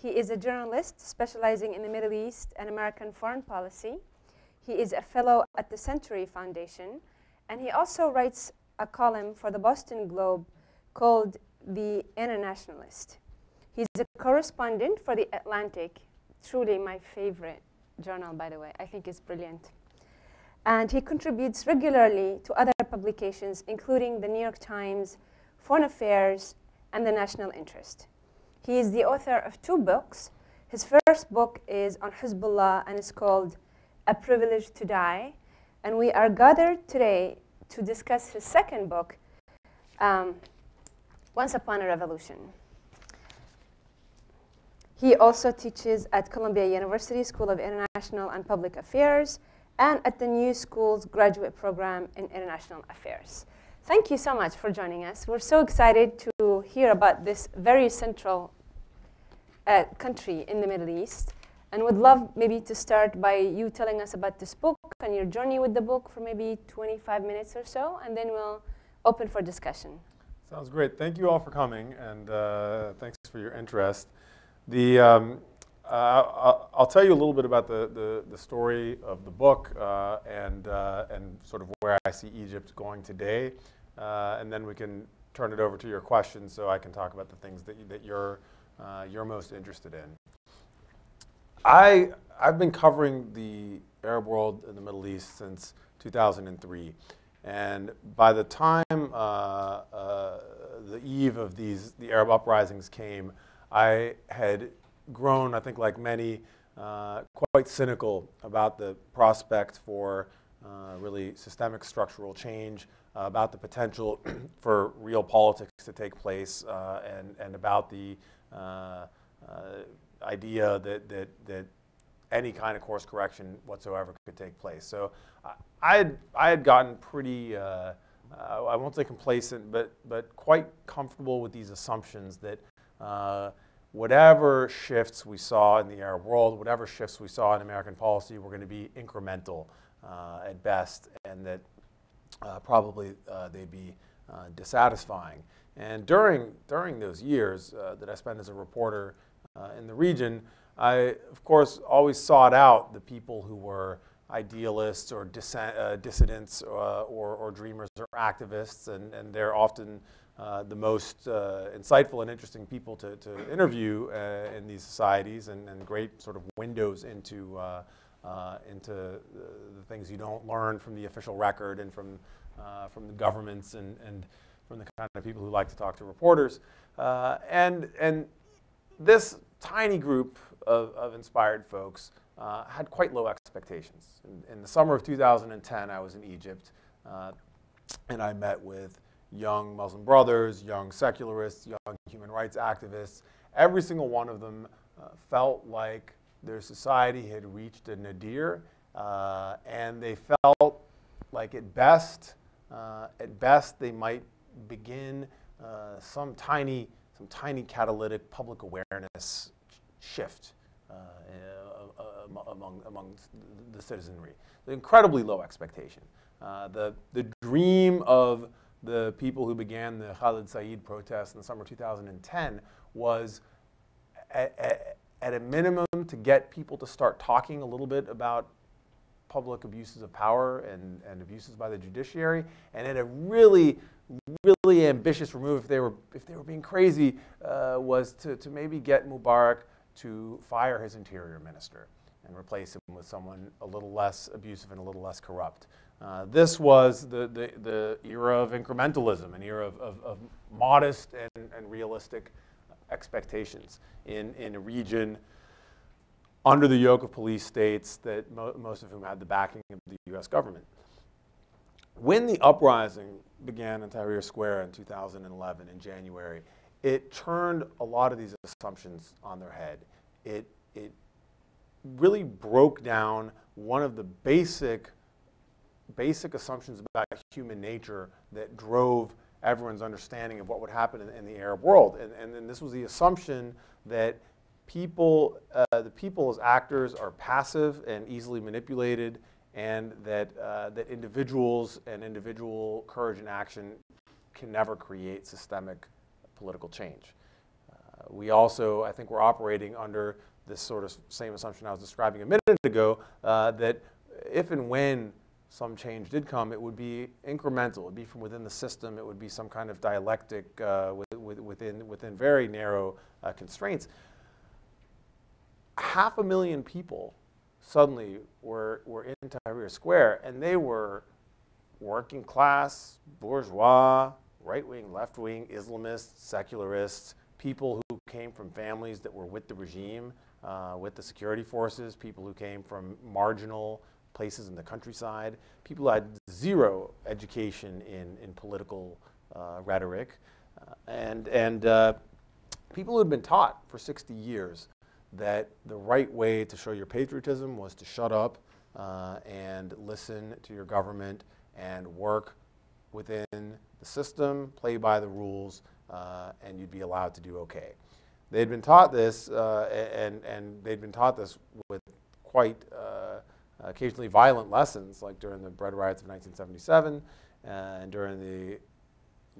He is a journalist specializing in the Middle East and American foreign policy. He is a fellow at the Century Foundation, and he also writes a column for the Boston Globe called The Internationalist. He's a correspondent for The Atlantic, truly my favorite journal, by the way. I think it's brilliant. And he contributes regularly to other publications, including the New York Times, Foreign Affairs, and the National Interest. He is the author of two books. His first book is on Hezbollah and is called A Privilege to Die. And we are gathered today to discuss his second book, um, Once Upon a Revolution. He also teaches at Columbia University School of International and Public Affairs and at the New School's graduate program in International Affairs. Thank you so much for joining us. We're so excited to hear about this very central uh, country in the Middle East and would love maybe to start by you telling us about this book and your journey with the book for maybe 25 minutes or so, and then we'll open for discussion. Sounds great. Thank you all for coming, and uh, thanks for your interest. The, um, uh, I'll, tell you a little bit about the, the, the story of the book uh, and, uh, and sort of where I see Egypt going today, uh, and then we can turn it over to your questions so I can talk about the things that, you, that you're, uh, you're most interested in. I, I've been covering the Arab world in the Middle East since 2003. And by the time uh, the eve of these, the Arab uprisings came, I had grown, I think like many, uh, quite cynical about the prospect for uh, really systemic structural change, uh, about the potential for real politics to take place, uh, and, and about the uh, uh, idea that, that, that any kind of course correction whatsoever could take place. So I had, I had gotten pretty, uh, uh, I won't say complacent, but, but quite comfortable with these assumptions that uh, whatever shifts we saw in the Arab world, whatever shifts we saw in American policy were going to be incremental uh, at best, and that uh, probably uh, they'd be uh, dissatisfying. And during, during those years uh, that I spent as a reporter in the region, I, of course, always sought out the people who were idealists or dissidents or, or, dreamers or activists, and, and they're often uh, the most uh, insightful and interesting people to, to interview uh, in these societies and, and, great sort of windows into, uh, uh, into the, the, things you don't learn from the official record and from, from the governments and, and from the kind of people who like to talk to reporters. and, and this tiny group of, of inspired folks had quite low expectations. In, in, the summer of 2010, I was in Egypt and I met with young Muslim brothers, young secularists, young human rights activists. Every single one of them uh, felt like their society had reached a nadir, uh, and they felt like at best, uh, at best they might begin uh, some tiny, some tiny catalytic public awareness shift uh, uh, among, among the citizenry. The incredibly low expectation. the, the dream of the people who began the Khalid Said protests in the summer 2010 was at, at, at, a minimum to get people to start talking a little bit about public abuses of power and, and abuses by the judiciary, and in a really, really ambitious remove, if they were, if they were being crazy, uh, was to, to maybe get Mubarak to fire his interior minister and replace him with someone a little less abusive and a little less corrupt. Uh, this was the, the, the, era of incrementalism, an era of, of, of modest and, and, realistic expectations in, in a region under the yoke of police states that mo most of whom had the backing of the US government. When the uprising began in Tahrir Square in 2011 in January, it turned a lot of these assumptions on their head. It, it really broke down one of the basic basic assumptions about human nature that drove everyone's understanding of what would happen in, in the Arab world. And, and, and, this was the assumption that people, uh, the people as actors are passive and easily manipulated and that, uh, that individuals and individual courage and action can never create systemic political change. Uh, we also, I think, we're operating under this sort of same assumption I was describing a minute ago uh, that if and when some change did come, it would be incremental. It would be from within the system. It would be some kind of dialectic uh, with, within, within very narrow uh, constraints. Half a million people suddenly were, were in Tahrir Square, and they were working class, bourgeois, right wing, left wing, Islamists, secularists, people who came from families that were with the regime, uh, with the security forces, people who came from marginal places in the countryside, people who had zero education in, in political uh, rhetoric, uh, and, and uh, people who had been taught for 60 years that the right way to show your patriotism was to shut up uh, and listen to your government and work within the system, play by the rules, uh, and you'd be allowed to do okay. They'd been taught this, uh, and, and they'd been taught this with quite uh, occasionally violent lessons, like during the bread riots of 1977 uh, and during the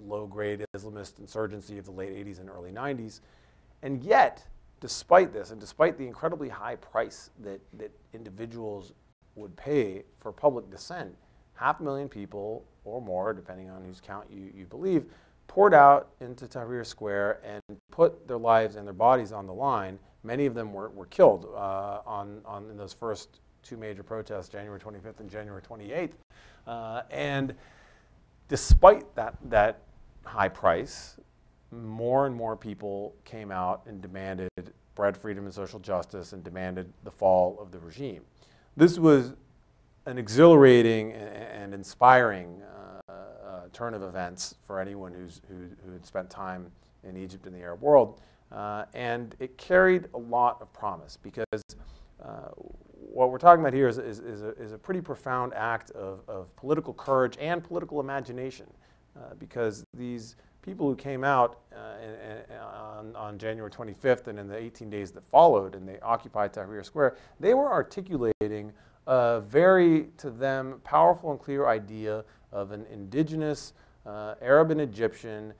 low-grade Islamist insurgency of the late 80s and early 90s. And yet, despite this, and despite the incredibly high price that, that individuals would pay for public dissent, half a million people or more, depending on whose count you, you believe, poured out into Tahrir Square and put their lives and their bodies on the line. Many of them were, were killed uh, on, on, in those first two major protests, January 25th and January 28th. Uh, and despite that, that high price, more and more people came out and demanded bread freedom and social justice and demanded the fall of the regime. This was an exhilarating and inspiring uh, uh, turn of events for anyone who's, who, who had spent time in Egypt and the Arab world. Uh, and it carried a lot of promise because uh, what we're talking about here is, is, is, a, is a, pretty profound act of, of, political courage and political imagination uh, because these people who came out uh, on, on, January 25th and in the 18 days that followed and they occupied Tahrir Square, they were articulating a very, to them, powerful and clear idea of an indigenous uh, Arab and Egyptian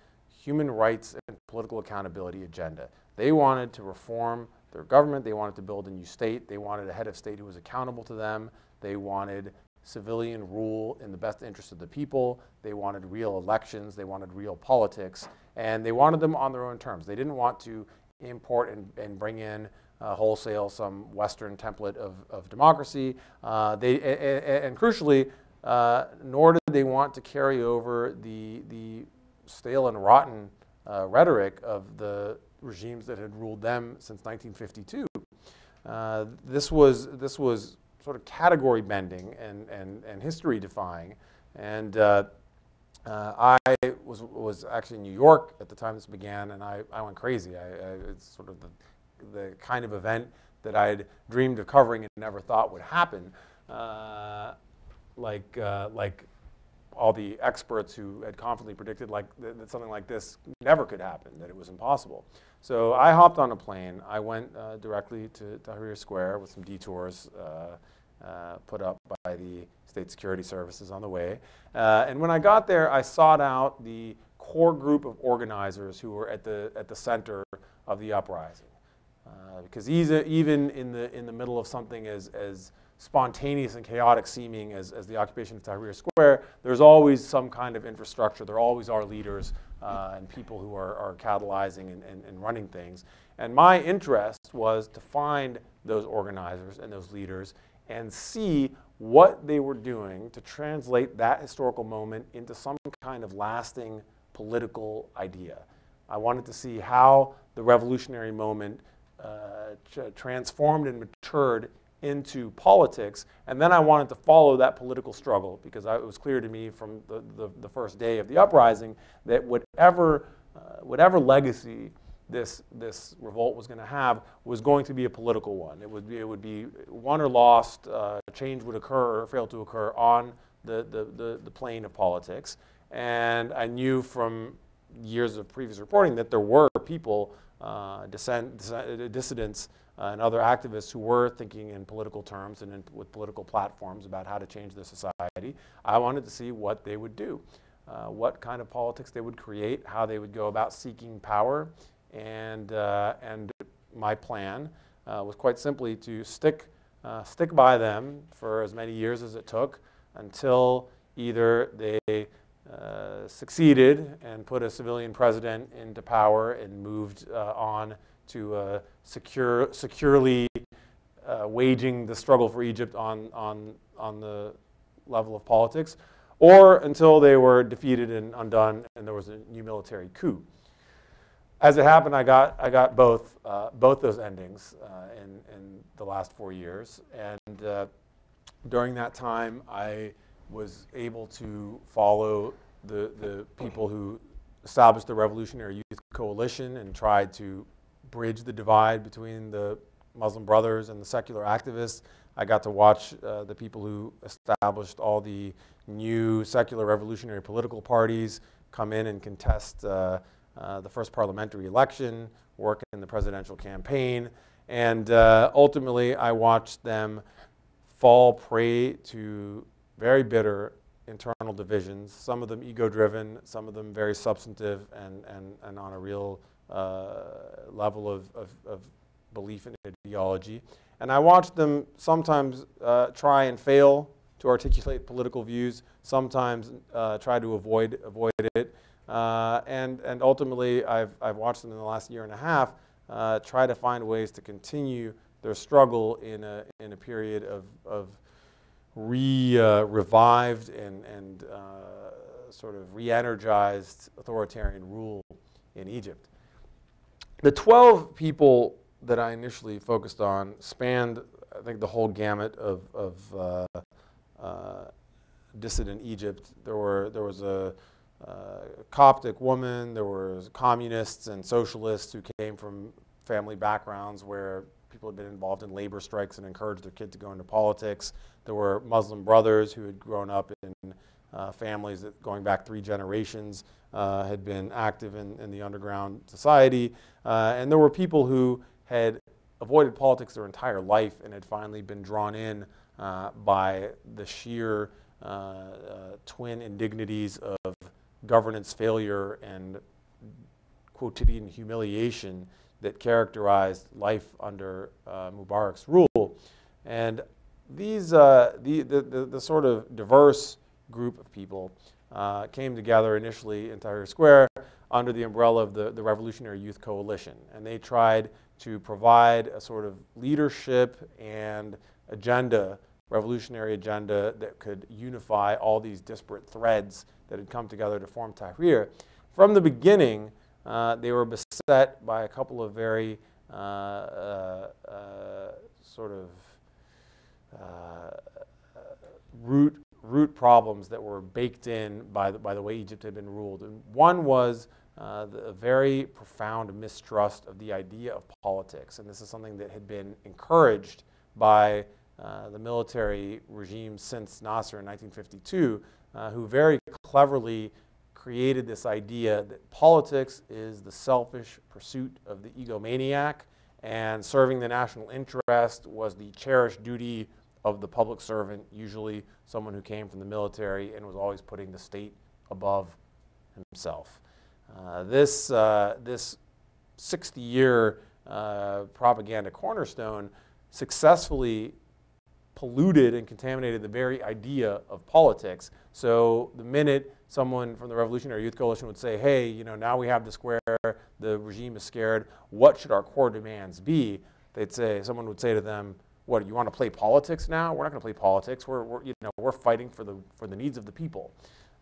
human rights and political accountability agenda. They wanted to reform their government. They wanted to build a new state. They wanted a head of state who was accountable to them. They wanted civilian rule in the best interest of the people. They wanted real elections. They wanted real politics. And they wanted them on their own terms. They didn't want to import and, and bring in uh, wholesale some Western template of, of democracy. Uh, they, and, and crucially, uh, nor did they want to carry over the, the stale and rotten uh, rhetoric of the regimes that had ruled them since 1952. Uh, this, was, this was sort of category bending and, and, and history defying. And uh, uh, I was, was actually in New York at the time this began, and I, I went crazy. I, I, it's sort of the, the kind of event that I had dreamed of covering and never thought would happen. Uh, like, uh, like all the experts who had confidently predicted like th that something like this never could happen, that it was impossible. So I hopped on a plane. I went uh, directly to Tahrir Square with some detours uh, uh, put up by the state security services on the way. Uh, and when I got there, I sought out the core group of organizers who were at the, at the center of the uprising. Uh, because even in the, in the middle of something as, as spontaneous and chaotic seeming as, as the occupation of Tahrir Square, there's always some kind of infrastructure. There always are leaders uh, and people who are, are catalyzing and, and, and, running things. And my interest was to find those organizers and those leaders and see what they were doing to translate that historical moment into some kind of lasting political idea. I wanted to see how the revolutionary moment uh, transformed and matured into politics. And then I wanted to follow that political struggle because I, it was clear to me from the, the, the, first day of the uprising that whatever, uh, whatever legacy this, this revolt was going to have was going to be a political one. It would be, it would be won or lost, uh, change would occur or fail to occur on the, the, the, the plane of politics. And I knew from years of previous reporting that there were people, uh, dissent, dissidents, uh, and other activists who were thinking in political terms and in, with political platforms about how to change the society. I wanted to see what they would do, uh, what kind of politics they would create, how they would go about seeking power, And, uh, and my plan uh, was quite simply to stick, uh, stick by them for as many years as it took until either they uh, succeeded and put a civilian president into power and moved uh, on to uh, secure, securely uh, waging the struggle for Egypt on, on, on the level of politics, or until they were defeated and undone and there was a new military coup. As it happened, I got, I got both, uh, both those endings uh, in, in the last four years. And uh, during that time, I was able to follow the, the people who established the Revolutionary Youth Coalition and tried to bridge the divide between the Muslim Brothers and the secular activists. I got to watch uh, the people who established all the new secular revolutionary political parties come in and contest uh, uh, the first parliamentary election, work in the presidential campaign, and uh, ultimately I watched them fall prey to very bitter internal divisions, some of them ego-driven, some of them very substantive and, and, and on a real uh, level of, of, of belief in ideology. And I watched them sometimes uh, try and fail to articulate political views, sometimes uh, try to avoid, avoid it. Uh, and, and ultimately, I've, I've watched them in the last year and a half uh, try to find ways to continue their struggle in a, in a period of, of re, uh, revived and, and uh, sort of re-energized authoritarian rule in Egypt. The 12 people that I initially focused on spanned, I think, the whole gamut of, of uh, uh, dissident Egypt. There, were, there was a uh, Coptic woman, there were communists and socialists who came from family backgrounds where people had been involved in labor strikes and encouraged their kid to go into politics. There were Muslim brothers who had grown up in uh, families that going back three generations uh, had been active in, in the underground society. Uh, and there were people who had avoided politics their entire life and had finally been drawn in uh, by the sheer uh, uh, twin indignities of governance failure and quotidian humiliation that characterized life under uh, Mubarak's rule. And these, uh, the, the, the, the, sort of diverse group of people uh, came together initially in Tahrir Square under the umbrella of the, the Revolutionary Youth Coalition. And they tried to provide a sort of leadership and agenda, revolutionary agenda that could unify all these disparate threads that had come together to form Tahrir. From the beginning, uh, they were beset by a couple of very uh, uh, sort of root, root problems that were baked in by the, by the way Egypt had been ruled. And one was uh, the very profound mistrust of the idea of politics. And this is something that had been encouraged by uh, the military regime since Nasser in 1952, uh, who very cleverly created this idea that politics is the selfish pursuit of the egomaniac and serving the national interest was the cherished duty of the public servant, usually someone who came from the military and was always putting the state above himself. Uh, this, uh, this 60-year uh, propaganda cornerstone successfully polluted and contaminated the very idea of politics. So the minute someone from the Revolutionary Youth Coalition would say, hey, you know, now we have the square, the regime is scared, what should our core demands be? They'd say, someone would say to them, what, you want to play politics now? We're not going to play politics. We're, we're, you know, we're fighting for the, for the needs of the people.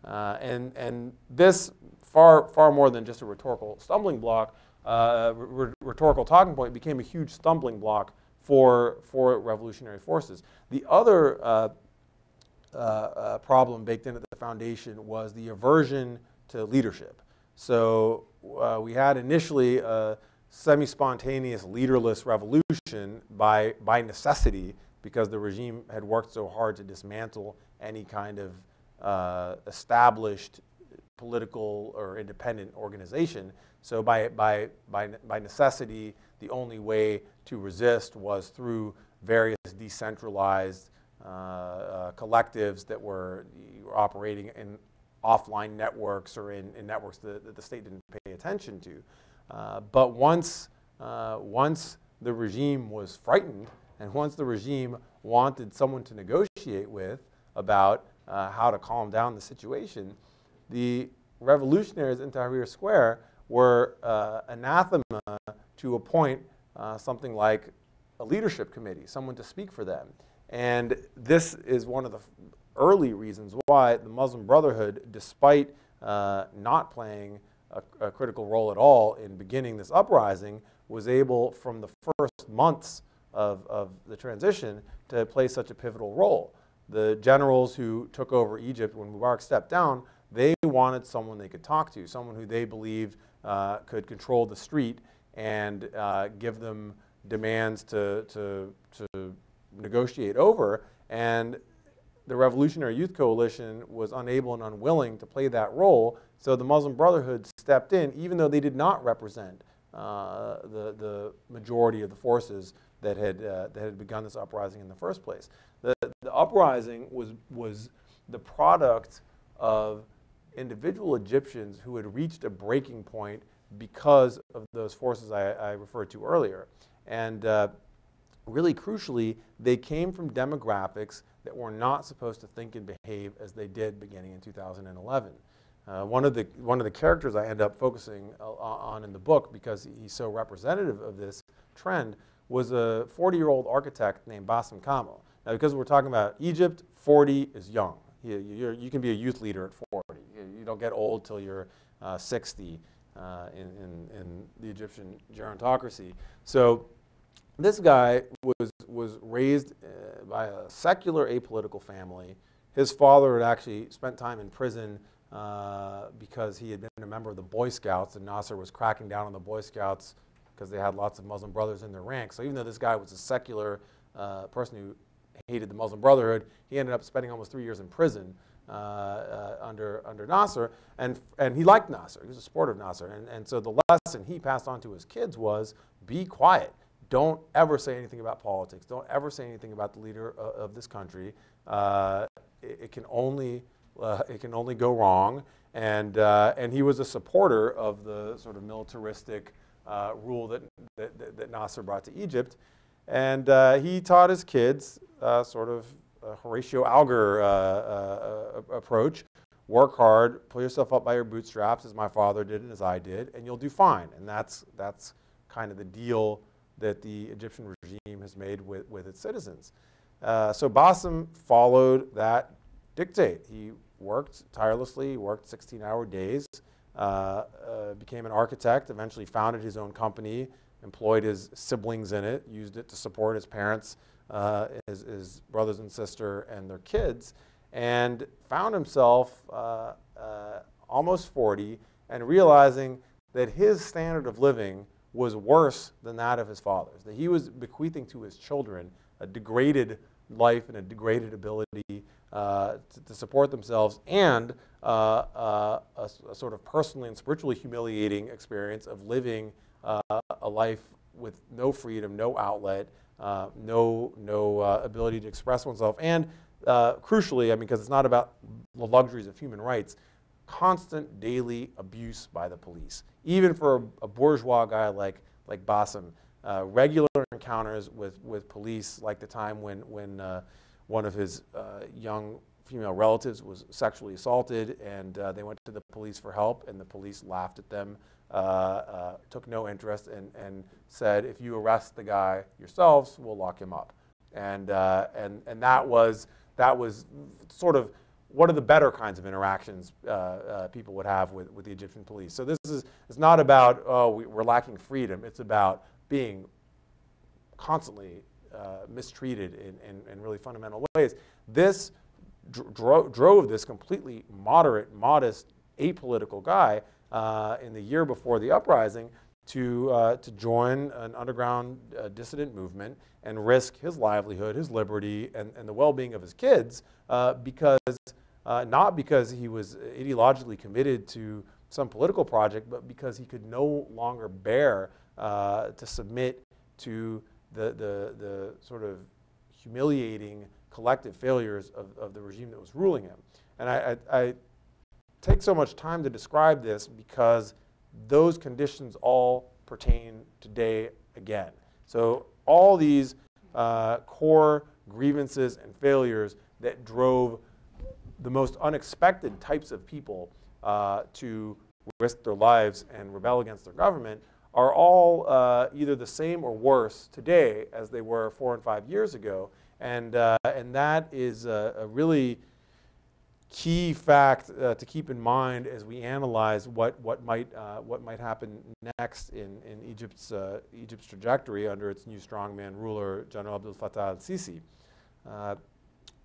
Uh, and, and this far, far more than just a rhetorical stumbling block, uh, rhetorical talking point became a huge stumbling block for, for revolutionary forces. The other uh, uh, uh, problem baked into the foundation was the aversion to leadership. So uh, we had initially a semi-spontaneous leaderless revolution by, by necessity because the regime had worked so hard to dismantle any kind of uh, established political or independent organization. So by, by, by, by necessity, the only way to resist was through various decentralized collectives that were operating in offline networks or in, in networks that, that, the state didn't pay attention to. Uh, but once, uh, once the regime was frightened and once the regime wanted someone to negotiate with about uh, how to calm down the situation, the revolutionaries in Tahrir Square were uh, anathema to appoint uh, something like a leadership committee, someone to speak for them. And this is one of the early reasons why the Muslim Brotherhood, despite uh, not playing a, a, critical role at all in beginning this uprising, was able from the first months of, of the transition to play such a pivotal role. The generals who took over Egypt when Mubarak stepped down, they wanted someone they could talk to, someone who they believed uh, could control the street and uh, give them demands to, to, to negotiate over. And the Revolutionary Youth Coalition was unable and unwilling to play that role. So the Muslim Brotherhood stepped in, even though they did not represent uh, the, the majority of the forces that had, uh, that had begun this uprising in the first place. The, the uprising was, was the product of individual Egyptians who had reached a breaking point because of those forces I, I referred to earlier. And uh, really crucially, they came from demographics that were not supposed to think and behave as they did beginning in 2011. Uh, one, of the, one of the characters I end up focusing on in the book, because he's so representative of this trend, was a 40-year-old architect named Basem Kamel. Now, because we're talking about Egypt, 40 is young. You, you can be a youth leader at 40. You, you don't get old till you're uh, 60 uh, in, in, in the Egyptian gerontocracy. So this guy was, was raised uh, by a secular apolitical family. His father had actually spent time in prison uh, because he had been a member of the Boy Scouts, and Nasser was cracking down on the Boy Scouts because they had lots of Muslim brothers in their ranks. So even though this guy was a secular uh, person who hated the Muslim Brotherhood, he ended up spending almost three years in prison uh, uh, under, under Nasser, and, and he liked Nasser. He was a supporter of Nasser. And, and so the lesson he passed on to his kids was be quiet. Don't ever say anything about politics. Don't ever say anything about the leader of, of this country. Uh, it, it, can only, uh, it can only go wrong. And, uh, and he was a supporter of the sort of militaristic uh, rule that, that, that, Nasser brought to Egypt. And he taught his kids sort of Horatio Alger uh, uh, approach. Work hard, pull yourself up by your bootstraps, as my father did and as I did, and you'll do fine. And that's, that's kind of the deal that the Egyptian regime has made with, with its citizens. Uh, so Basem followed that dictate. He worked tirelessly, worked 16-hour days, uh, uh, became an architect, eventually founded his own company, employed his siblings in it, used it to support his parents uh, his, his, brothers and sister and their kids, and found himself uh, uh, almost 40 and realizing that his standard of living was worse than that of his father's, that he was bequeathing to his children a degraded life and a degraded ability uh, to, to, support themselves and uh, uh, a, a, sort of personally and spiritually humiliating experience of living uh, a life with no freedom, no outlet, uh, no, no uh, ability to express oneself, and crucially, I mean, because it's not about the luxuries of human rights, constant daily abuse by the police. Even for a, a bourgeois guy like, like Basem, uh, regular encounters with, with police, like the time when, when uh, one of his uh, young female relatives was sexually assaulted and uh, they went to the police for help and the police laughed at them, uh, uh, took no interest and, and said, if you arrest the guy yourselves, we'll lock him up. And, and, and that, was, that was sort of what are the better kinds of interactions uh, uh, people would have with, with the Egyptian police. So this is it's not about, oh, we, are lacking freedom. It's about being constantly mistreated in, in, in really fundamental ways. This dro drove this completely moderate, modest, apolitical guy uh, in the year before the uprising to, uh, to join an underground uh, dissident movement and risk his livelihood, his liberty, and, and the well-being of his kids uh, because, uh, not because he was ideologically committed to some political project, but because he could no longer bear uh, to submit to the, the, the sort of humiliating collective failures of, of the regime that was ruling him. And I, I, I take so much time to describe this because those conditions all pertain today again. So all these uh, core grievances and failures that drove the most unexpected types of people uh, to risk their lives and rebel against their government are all uh, either the same or worse today as they were four and five years ago. And, uh, and that is a, a really key fact uh, to keep in mind as we analyze what, what, might, uh, what might happen next in, in Egypt's, uh, Egypt's trajectory under its new strongman ruler, General Abdel Fattah al-Sisi. Uh,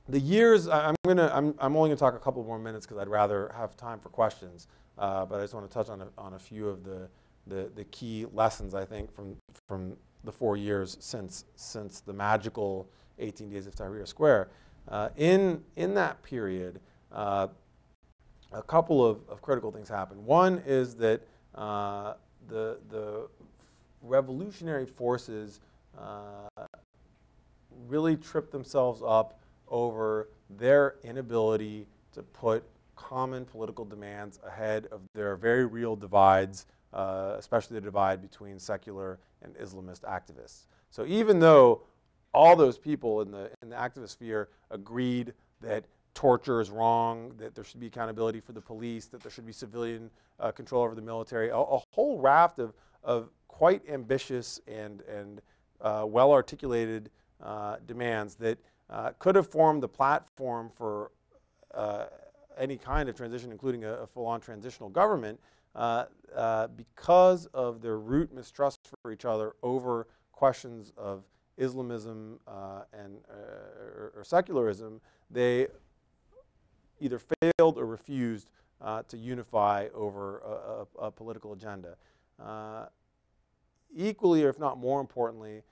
the years, I'm, gonna, I'm, I'm only going to talk a couple more minutes because I'd rather have time for questions, uh, but I just want to touch on a, on a few of the, the, the key lessons, I think, from, from the four years since, since the magical 18 days of Tahrir Square. Uh, in, in that period, uh, a couple of, of, critical things happen. One is that uh, the, the revolutionary forces uh, really trip themselves up over their inability to put common political demands ahead of their very real divides, uh, especially the divide between secular and Islamist activists. So even though all those people in the, in the activist sphere agreed that torture is wrong, that there should be accountability for the police, that there should be civilian uh, control over the military, a, a, whole raft of, of quite ambitious and, and uh, well articulated uh, demands that uh, could have formed the platform for uh, any kind of transition, including a, a full on transitional government, uh, because of their root mistrust for each other over questions of Islamism and, or, or secularism. They either failed or refused uh, to unify over a, a, a political agenda. Uh, equally, or if not more importantly,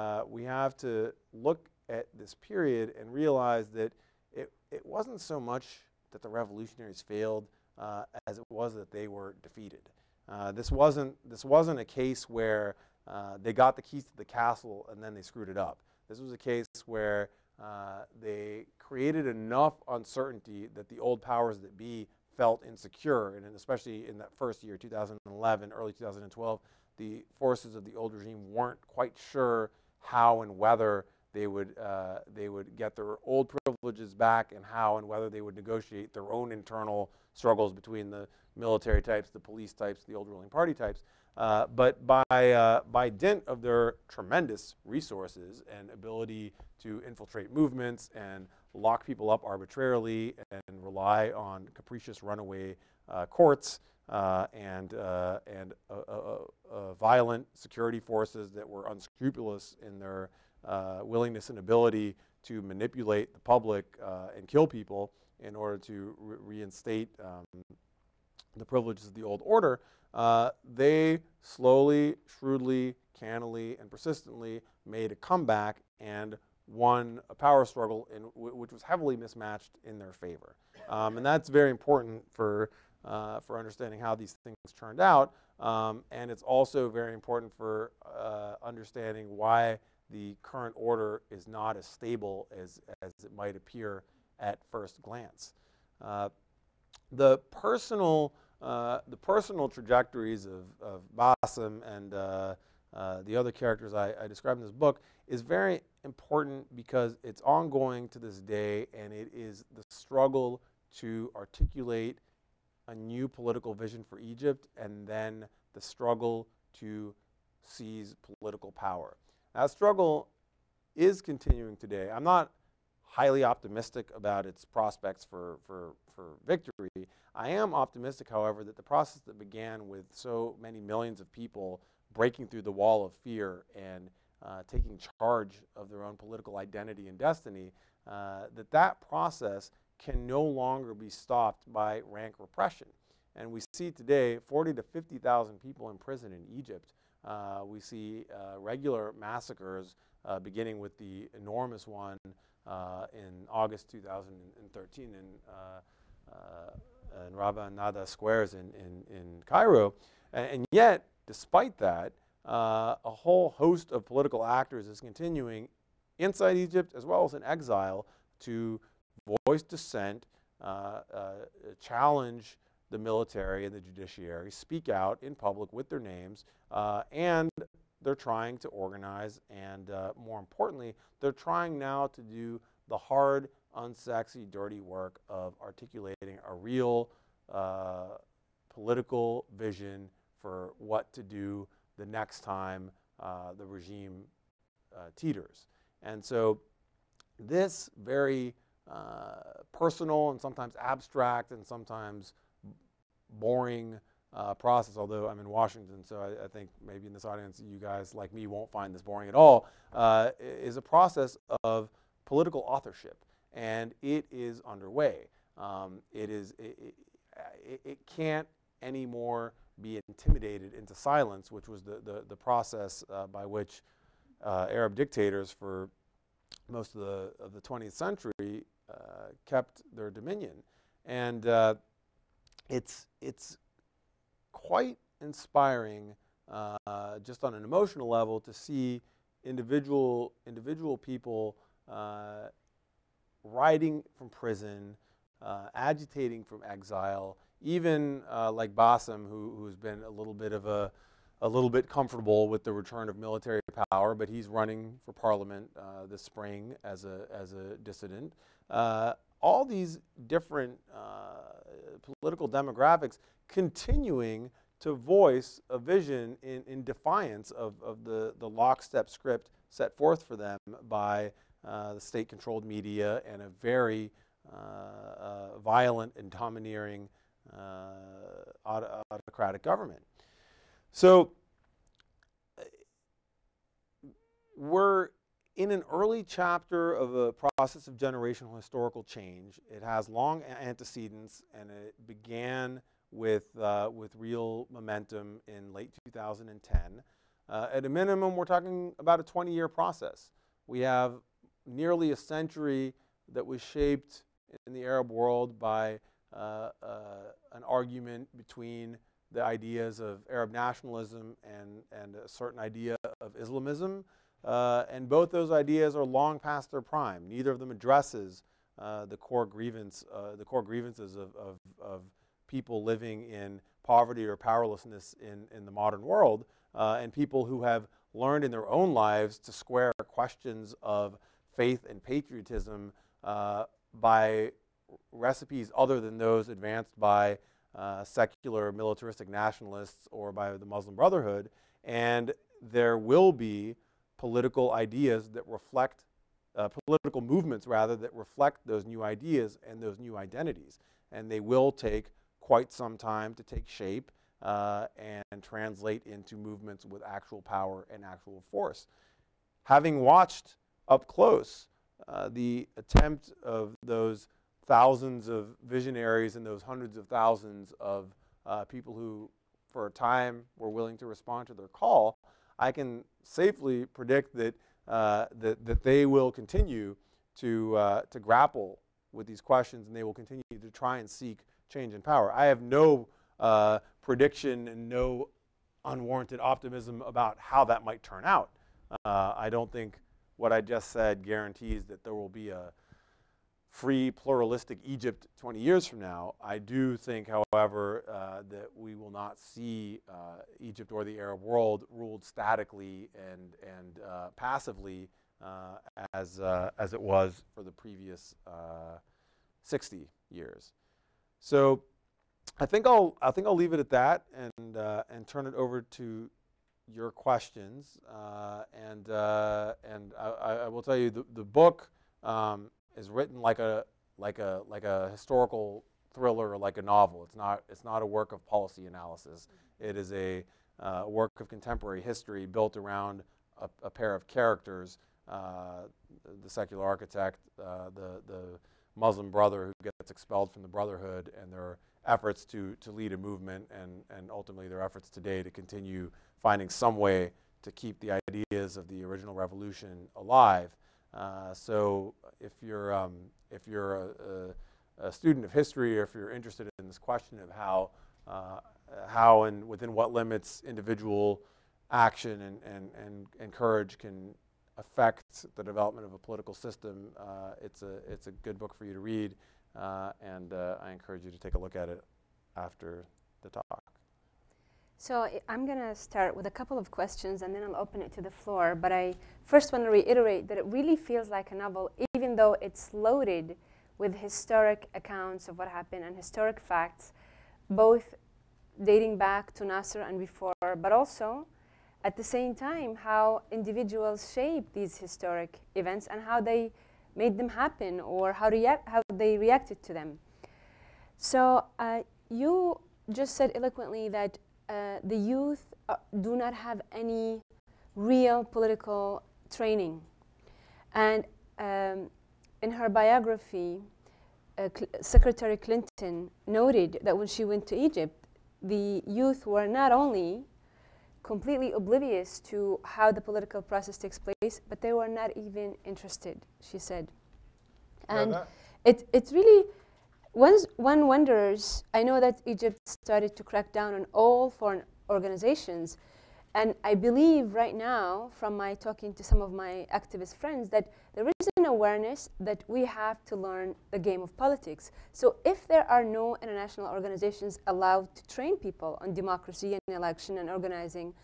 uh, we have to look at this period and realize that it, it wasn't so much that the revolutionaries failed uh, as it was that they were defeated. Uh, this, wasn't, this wasn't a case where uh, they got the keys to the castle and then they screwed it up. This was a case where uh, they created enough uncertainty that the old powers that be felt insecure, and especially in that first year, 2011, early 2012, the forces of the old regime weren't quite sure how and whether they would, uh, they would get their old privileges back and how and whether they would negotiate their own internal struggles between the military types, the police types, the old ruling party types. Uh, but by, uh, by dint of their tremendous resources and ability to infiltrate movements and lock people up arbitrarily and rely on capricious runaway uh, courts uh, and, uh, and violent security forces that were unscrupulous in their willingness and ability to manipulate the public and kill people in order to re reinstate um, the privileges of the old order, uh, they slowly, shrewdly, cannily, and persistently made a comeback and won a power struggle in, which was heavily mismatched in their favor. Um, and that's very important for, uh, for understanding how these things turned out. Um, and it's also very important for uh, understanding why the current order is not as stable as, as it might appear at first glance. Uh, the personal uh, the personal trajectories of, of Basem and uh, the other characters I, I describe in this book is very important because it's ongoing to this day and it is the struggle to articulate a new political vision for Egypt and then the struggle to seize political power. That struggle is continuing today. I'm not highly optimistic about its prospects for, for, for victory. I am optimistic, however, that the process that began with so many millions of people breaking through the wall of fear and uh, taking charge of their own political identity and destiny, uh, that that process can no longer be stopped by rank repression. And we see today 40 to 50,000 people in prison in Egypt. Uh, we see uh, regular massacres, uh, beginning with the enormous one uh, in August 2013 in, in Rabaa Nahda squares in, in, in Cairo. And, and, yet, despite that, a whole host of political actors is continuing inside Egypt as well as in exile to voice dissent, uh, uh, challenge the military and the judiciary speak out in public with their names, uh, and they're trying to organize, and uh, more importantly, they're trying now to do the hard, unsexy, dirty work of articulating a real uh, political vision for what to do the next time uh, the regime uh, teeters. And so this very uh, personal and sometimes abstract and sometimes boring uh, process, although I'm in Washington, so I, I, think maybe in this audience you guys like me won't find this boring at all, uh, is a process of political authorship. And it is underway. Um, it, is, it, it, it, can't anymore be intimidated into silence, which was the, the, the process uh, by which uh, Arab dictators for most of the, of the 20th century uh, kept their dominion. And uh, it's, it's quite inspiring uh, just on an emotional level to see individual, individual people uh, riding from prison, uh, agitating from exile, even uh, like Basem, who, who's been a little bit of a, a little bit comfortable with the return of military power, but he's running for parliament uh, this spring as a, as a dissident. Uh, all these different uh, political demographics continuing to voice a vision in, in defiance of, of the, the lockstep script set forth for them by uh, the state controlled media and a very uh, violent and domineering uh, autocratic government. So we're in an early chapter of a process of generational historical change. It has long antecedents and it began with, uh, with real momentum in late 2010. Uh, at a minimum, we're talking about a 20 year process. We have nearly a century that was shaped in the Arab world by uh, uh, an argument between the ideas of Arab nationalism and, and a certain idea of Islamism. Uh, and both those ideas are long past their prime. Neither of them addresses uh, the core grievance, uh, the core grievances of, of, of, people living in poverty or powerlessness in, in the modern world, uh, and people who have learned in their own lives to square questions of faith and patriotism uh, by recipes other than those advanced by uh, secular militaristic nationalists or by the Muslim Brotherhood. And there will be political ideas that reflect, uh, political movements rather, that reflect those new ideas and those new identities. And they will take quite some time to take shape uh, and translate into movements with actual power and actual force. Having watched up close uh, the attempt of those thousands of visionaries and those hundreds of thousands of uh, people who, for a time, were willing to respond to their call, I can safely predict that, uh, that, that they will continue to, uh, to grapple with these questions and they will continue to try and seek change in power. I have no uh, prediction and no unwarranted optimism about how that might turn out. Uh, I don't think what I just said guarantees that there will be a free, pluralistic Egypt 20 years from now. I do think, however, uh, that we will not see uh, Egypt or the Arab world ruled statically and, and uh, passively uh, as, uh, as it was for the previous uh, 60 years. So I think I'll, I think I'll leave it at that and, and turn it over to your questions. And and I, I, will tell you, the, the book um, is written like a, like, a, like a historical thriller or like a novel. It's not, it's not a work of policy analysis. It is a uh, work of contemporary history built around a, a pair of characters, uh, the secular architect, uh, the, the Muslim brother who gets expelled from the Brotherhood, and their efforts to, to lead a movement, and, and ultimately their efforts today to continue finding some way to keep the ideas of the original revolution alive. Uh, so if you're, um, if you're a, a, a, student of history or if you're interested in this question of how, uh, how and within what limits individual action and, and, and, and courage can affect the development of a political system, uh, it's, a, it's a good book for you to read, uh, and uh, I encourage you to take a look at it after the talk. So I'm going to start with a couple of questions and then I'll open it to the floor. But I first want to reiterate that it really feels like a novel, even though it's loaded with historic accounts of what happened and historic facts, both dating back to Nasser and before, but also at the same time how individuals shape these historic events and how they made them happen or how, how they reacted to them. So uh, you just said eloquently that uh, the youth uh, do not have any real political training. And um, in her biography, uh, Cl Secretary Clinton noted that when she went to Egypt, the youth were not only completely oblivious to how the political process takes place, but they were not even interested, she said. And yeah, it, it really, once one wonders, I know that Egypt started to crack down on all foreign organizations. And I believe right now, from my talking to some of my activist friends, that there is an awareness that we have to learn the game of politics. So if there are no international organizations allowed to train people on democracy and election and organizing,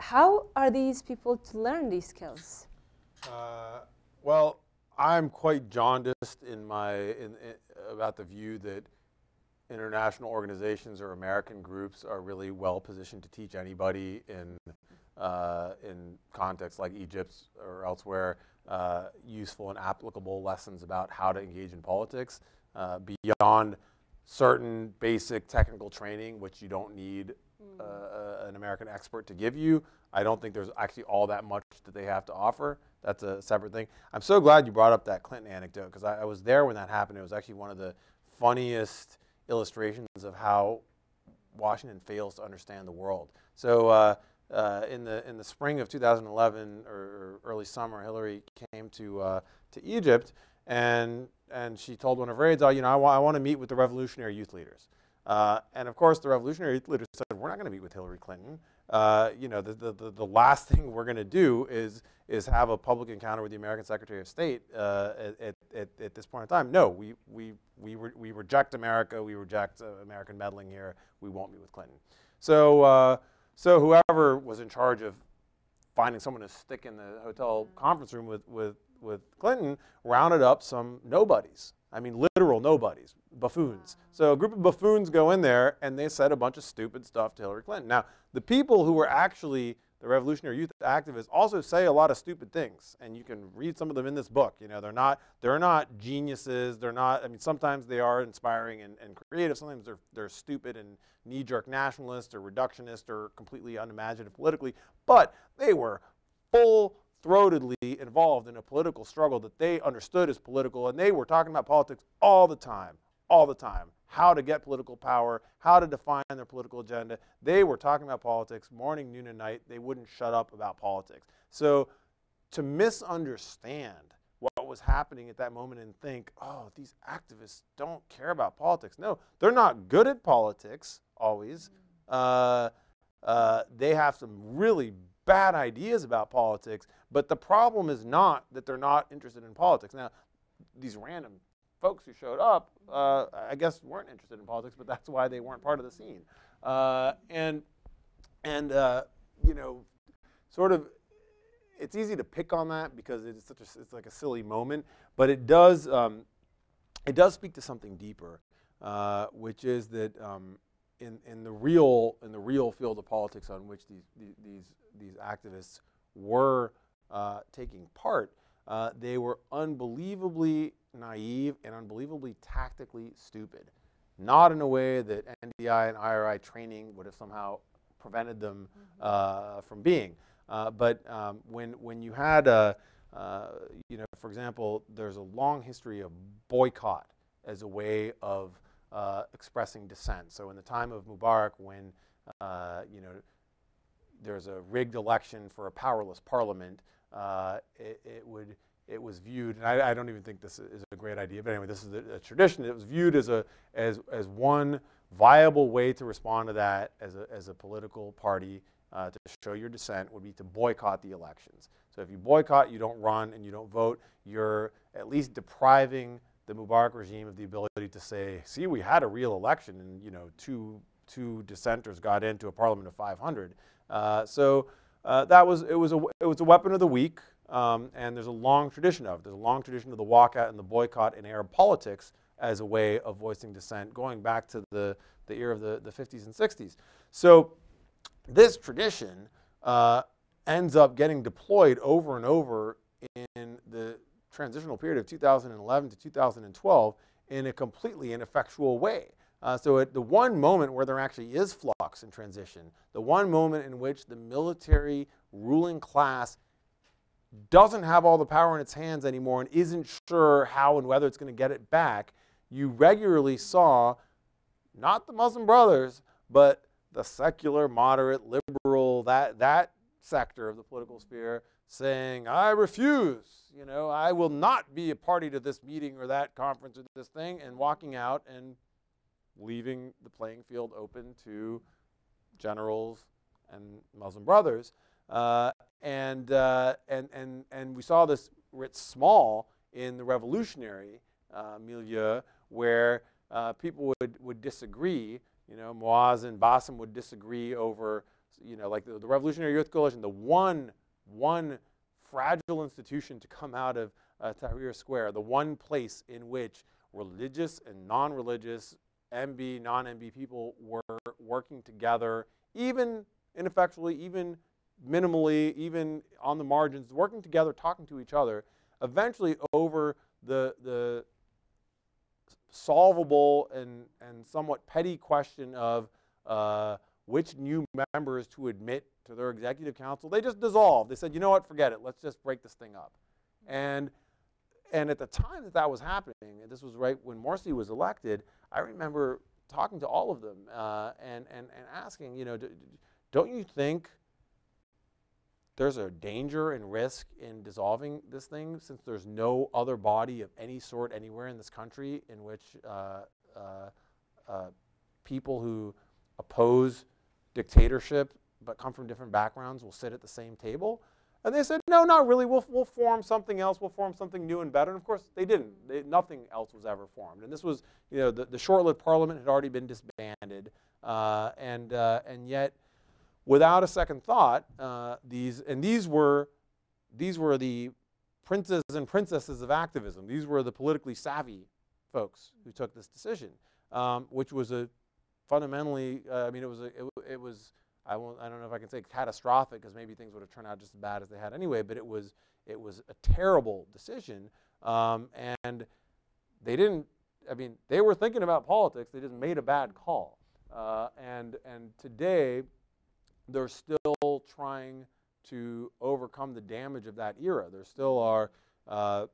how are these people to learn these skills? Uh, well, I'm quite jaundiced in my in, in, about the view that international organizations or American groups are really well positioned to teach anybody in uh, in contexts like Egypt or elsewhere uh, useful and applicable lessons about how to engage in politics uh, beyond certain basic technical training, which you don't need uh, an American expert to give you. I don't think there's actually all that much that they have to offer. That's a separate thing. I'm so glad you brought up that Clinton anecdote because I, I, was there when that happened. It was actually one of the funniest illustrations of how Washington fails to understand the world. So uh, uh, in the in the spring of 2011 or, or early summer, Hillary came to uh, to Egypt and and she told one of her aides, "Oh, you know, I, I want to meet with the revolutionary youth leaders." Uh, and of course, the revolutionary leaders said, "We're not going to meet with Hillary Clinton." Uh, you know, the, the, the, last thing we're going to do is, is have a public encounter with the American Secretary of State uh, at, at, at, this point in time. No, we, we, we, re we reject America. We reject uh, American meddling here. We won't meet with Clinton. So, uh, so whoever was in charge of finding someone to stick in the hotel conference room with, with, with Clinton rounded up some nobodies. I mean, literal nobodies, buffoons. So a group of buffoons go in there and they said a bunch of stupid stuff to Hillary Clinton. Now, the people who were actually the revolutionary youth activists also say a lot of stupid things, and you can read some of them in this book. You know, they're not they're not geniuses. They're not. I mean, sometimes they are inspiring and, and creative. Sometimes they're they're stupid and knee-jerk nationalist or reductionist or completely unimaginative politically. But they were full throatedly involved in a political struggle that they understood as political, and they were talking about politics all the time, all the time. How to get political power, how to define their political agenda. They were talking about politics morning, noon, and night. They wouldn't shut up about politics. So to misunderstand what was happening at that moment and think, oh, these activists don't care about politics. No, they're not good at politics always. Uh, uh, they have some really bad ideas about politics, but the problem is not that they're not interested in politics. Now, these random folks who showed up, uh, I guess, weren't interested in politics, but that's why they weren't part of the scene. Uh, and, and uh, you know, sort of, it's easy to pick on that because it's such a, it's like a silly moment, but it does, um, it does speak to something deeper, uh, which is that um, in, in the real in the real field of politics on which these these these activists were uh, taking part, uh, they were unbelievably naive and unbelievably tactically stupid. Not in a way that NDI and IRI training would have somehow prevented them mm-hmm. uh, from being. Uh, but um, when when you had a, uh, you know, for example, there's a long history of boycott as a way of uh, expressing dissent. So in the time of Mubarak, when uh, you know there's a rigged election for a powerless parliament, uh, it, it, would it was viewed, and I, I, don't even think this is a great idea, but anyway, this is a, a, tradition. It was viewed as a as as one viable way to respond to that as a as a political party uh, to show your dissent would be to boycott the elections. So if you boycott, you don't run and you don't vote, you're at least depriving the Mubarak regime of the ability to say, see, we had a real election and, you know, two, two dissenters got into a parliament of 500. Uh, so uh, that was, it was, a, it was a weapon of the weak. Um, and there's a long tradition of it. There's a long tradition of the walkout and the boycott in Arab politics as a way of voicing dissent, going back to the, the era of the, the 50s and 60s. So this tradition uh, ends up getting deployed over and over in the transitional period of 2011 to 2012 in a completely ineffectual way. Uh, so at the one moment where there actually is flux and transition, the one moment in which the military ruling class doesn't have all the power in its hands anymore and isn't sure how and whether it's going to get it back, you regularly saw not the Muslim Brothers, but the secular, moderate, liberal, that, that sector of the political sphere saying, I refuse, you know, I will not be a party to this meeting or that conference or this thing, and walking out and leaving the playing field open to generals and Muslim brothers. Uh, and, uh, and, and, and we saw this writ small in the revolutionary uh, milieu where uh, people would, would disagree. You know, Moaz and Basem would disagree over, you know, like the, the Revolutionary Youth Coalition, the one, one fragile institution to come out of uh, Tahrir Square, the one place in which religious and non-religious MB, non-MB people were working together, even ineffectually, even minimally, even on the margins, working together, talking to each other, eventually over the, the solvable and, and somewhat petty question of uh, which new members to admit to their executive council, they just dissolved. They said, you know what, forget it. Let's just break this thing up. And, and at the time that that was happening, and this was right when Morsi was elected, I remember talking to all of them uh, and, and, and asking, you know, don't you think there's a danger and risk in dissolving this thing since there's no other body of any sort anywhere in this country in which uh, uh, uh, people who oppose dictatorship but come from different backgrounds will sit at the same table. And they said, no, not really. We'll, we'll form something else. We'll form something new and better. And of course, they didn't. They, nothing else was ever formed. And this was, you know, the, the short-lived parliament had already been disbanded. Uh, and, uh, and yet, without a second thought, uh, these and these were these were the princes and princesses of activism. These were the politically savvy folks who took this decision, um, which was a fundamentally. Uh, I mean, it was a, it, it, was. I won't. I don't know if I can say catastrophic because maybe things would have turned out just as bad as they had anyway. But it was it was a terrible decision, um, and they didn't. I mean, they were thinking about politics. They just made a bad call. Uh, and and today, they're still trying to overcome the damage of that era. There still are uh,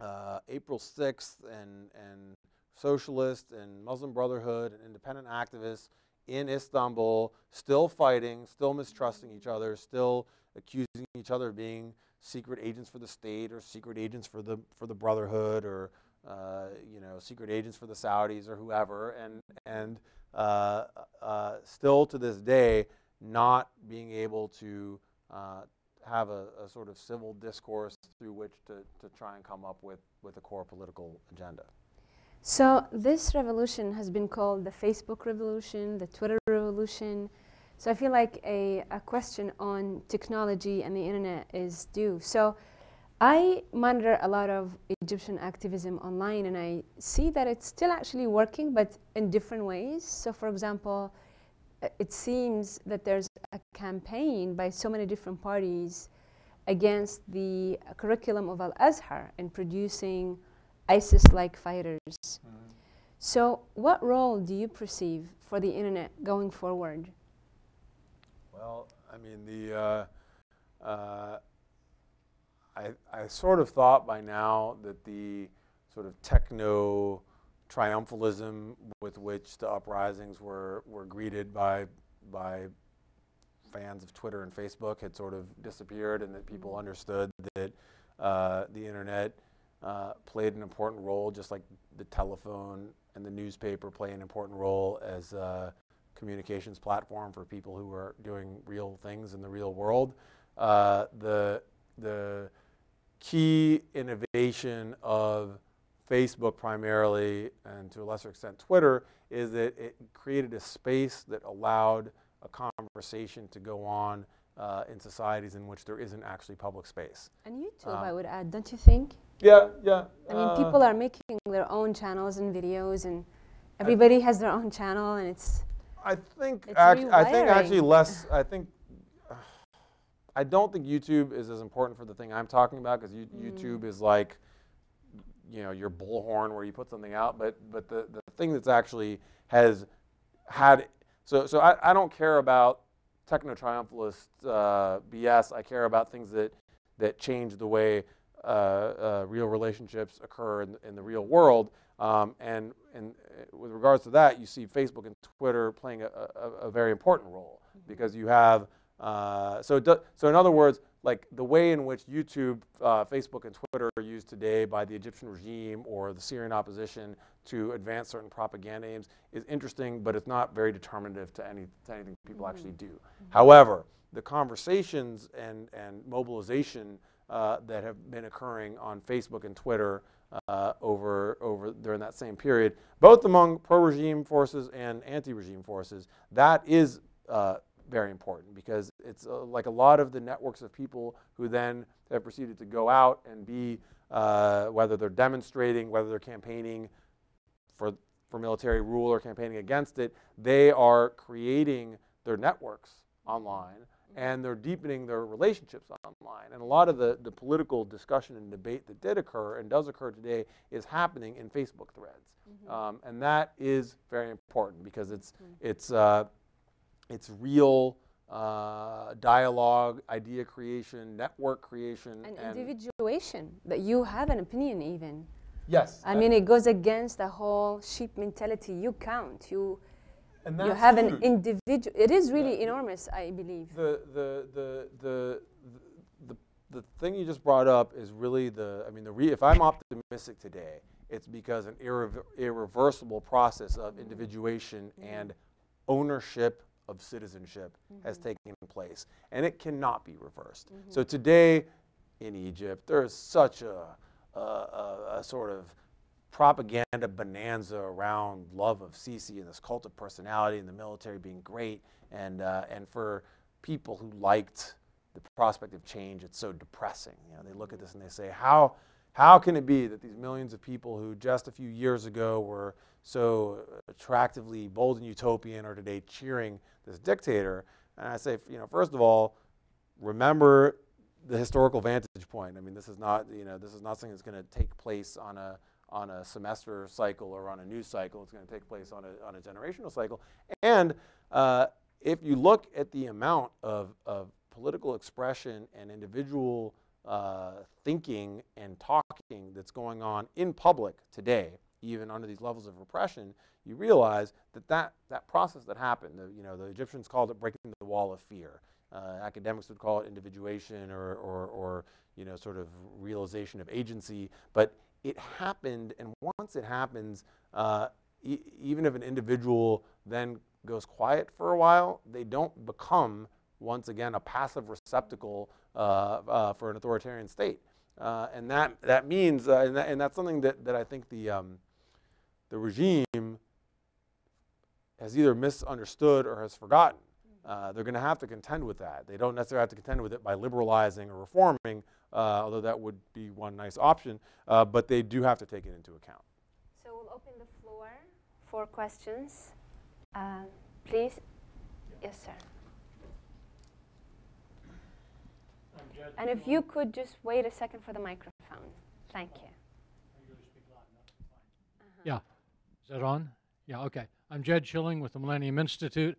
uh, April 6th and, and socialist and Muslim Brotherhood and independent activists in Istanbul still fighting, still mistrusting each other, still accusing each other of being secret agents for the state or secret agents for the, for the Brotherhood or uh, you know, secret agents for the Saudis or whoever. And, and uh, uh, still to this day, not being able to uh, have a, a, sort of civil discourse through which to, to try and come up with, with a core political agenda. So this revolution has been called the Facebook revolution, the Twitter revolution. So I feel like a, a question on technology and the internet is due. So I monitor a lot of Egyptian activism online and I see that it's still actually working, but in different ways. So for example, it seems that there's a campaign by so many different parties against the curriculum of Al-Azhar in producing ISIS-like fighters. Mm -hmm. So what role do you perceive for the internet going forward? Well, I mean, the, uh, uh, I, I sort of thought by now that the sort of techno triumphalism with which the uprisings were, were greeted by, by fans of Twitter and Facebook had sort of disappeared and that people understood that uh, the internet uh, played an important role just like the telephone and the newspaper play an important role as a communications platform for people who are doing real things in the real world. Uh, the, the key innovation of Facebook primarily, and to a lesser extent Twitter, is that it created a space that allowed a conversation to go on uh, in societies in which there isn't actually public space. And YouTube, Um, I would add, don't you think? Yeah, yeah. I mean, uh, people are making their own channels and videos, and everybody has their own channel, and it's I think It's act, I think actually less. I think I don't think YouTube is as important for the thing I'm talking about because Mm. YouTube is like you know your bullhorn where you put something out. But but the, the thing that's actually has had so so I, I don't care about techno triumphalist uh, BS. I care about things that that change the way uh, uh, real relationships occur in, in the real world. Um, and and uh, with regards to that, you see Facebook and Twitter playing a, a, a very important role because you have uh, so do, so in other words, like the way in which YouTube, uh, Facebook, and Twitter are used today by the Egyptian regime or the Syrian opposition to advance certain propaganda aims is interesting, but it's not very determinative to, any, to anything people actually do. However, the conversations and, and mobilization uh, that have been occurring on Facebook and Twitter uh, over, over during that same period, both among pro-regime forces and anti-regime forces, that is uh, very important because it's uh, like a lot of the networks of people who then have proceeded to go out and be, uh, whether they're demonstrating, whether they're campaigning for, for military rule or campaigning against it, they are creating their networks online and they're deepening their relationships online. And a lot of the, the political discussion and debate that did occur and does occur today is happening in Facebook threads. Um, and that is very important because it's, it's, uh, it's real uh, dialogue, idea creation, network creation. and individuation that you have an opinion even. yes. I mean, it goes against the whole sheep mentality. You count. You and you have an individual. It is really Yeah. enormous, I believe. the the the the the the thing you just brought up is really the I mean the re, if I'm optimistic today, it's because an irrever- irreversible process of individuation and ownership of citizenship has taken place, and it cannot be reversed. So today in Egypt, there is such a, a, a, a sort of propaganda bonanza around love of Sisi and this cult of personality and the military being great, and uh, and for people who liked the prospect of change, it's so depressing. You know, they look at this and they say, how how can it be that these millions of people who just a few years ago were so attractively bold and utopian are today cheering this dictator? And I say, you know, first of all, remember the historical vantage point. I mean, this is not, you know, this is not something that's going to take place on a on a semester cycle or on a news cycle. It's going to take place on a on a generational cycle. And uh, if you look at the amount of of political expression and individual uh, thinking and talking that's going on in public today, even under these levels of repression, you realize that that, that process that happened, the, you know, the Egyptians called it breaking the wall of fear. Uh, academics would call it individuation or, or, or, you know, sort of realization of agency. But it happened, and once it happens, uh, e- even if an individual then goes quiet for a while, they don't become once again a passive receptacle uh, uh, for an authoritarian state. Uh, and that, that means, uh, and, that, and that's something that, that I think the, um, the regime has either misunderstood or has forgotten. Uh, they're going to have to contend with that. They don't necessarily have to contend with it by liberalizing or reforming, uh, although that would be one nice option, uh, but they do have to take it into account. So we'll open the floor for questions. Uh, please. Yes, sir. And if you could just wait a second for the microphone. Thank you. Yeah. That on? Yeah, okay. I'm Jed Schilling with the Millennium Institute,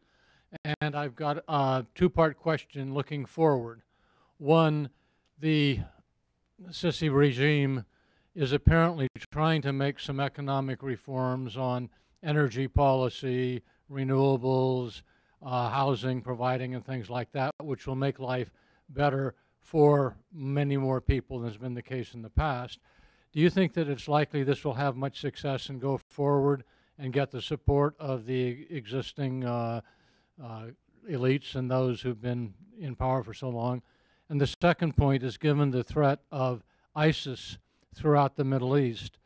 and I've got a two-part question looking forward. One, the Sisi regime is apparently trying to make some economic reforms on energy policy, renewables, uh, housing providing, and things like that, which will make life better for many more people than has been the case in the past. Do you think that it's likely this will have much success and go forward and get the support of the existing uh, uh, elites and those who've been in power for so long? And the second point is given the threat of ISIS throughout the Middle East,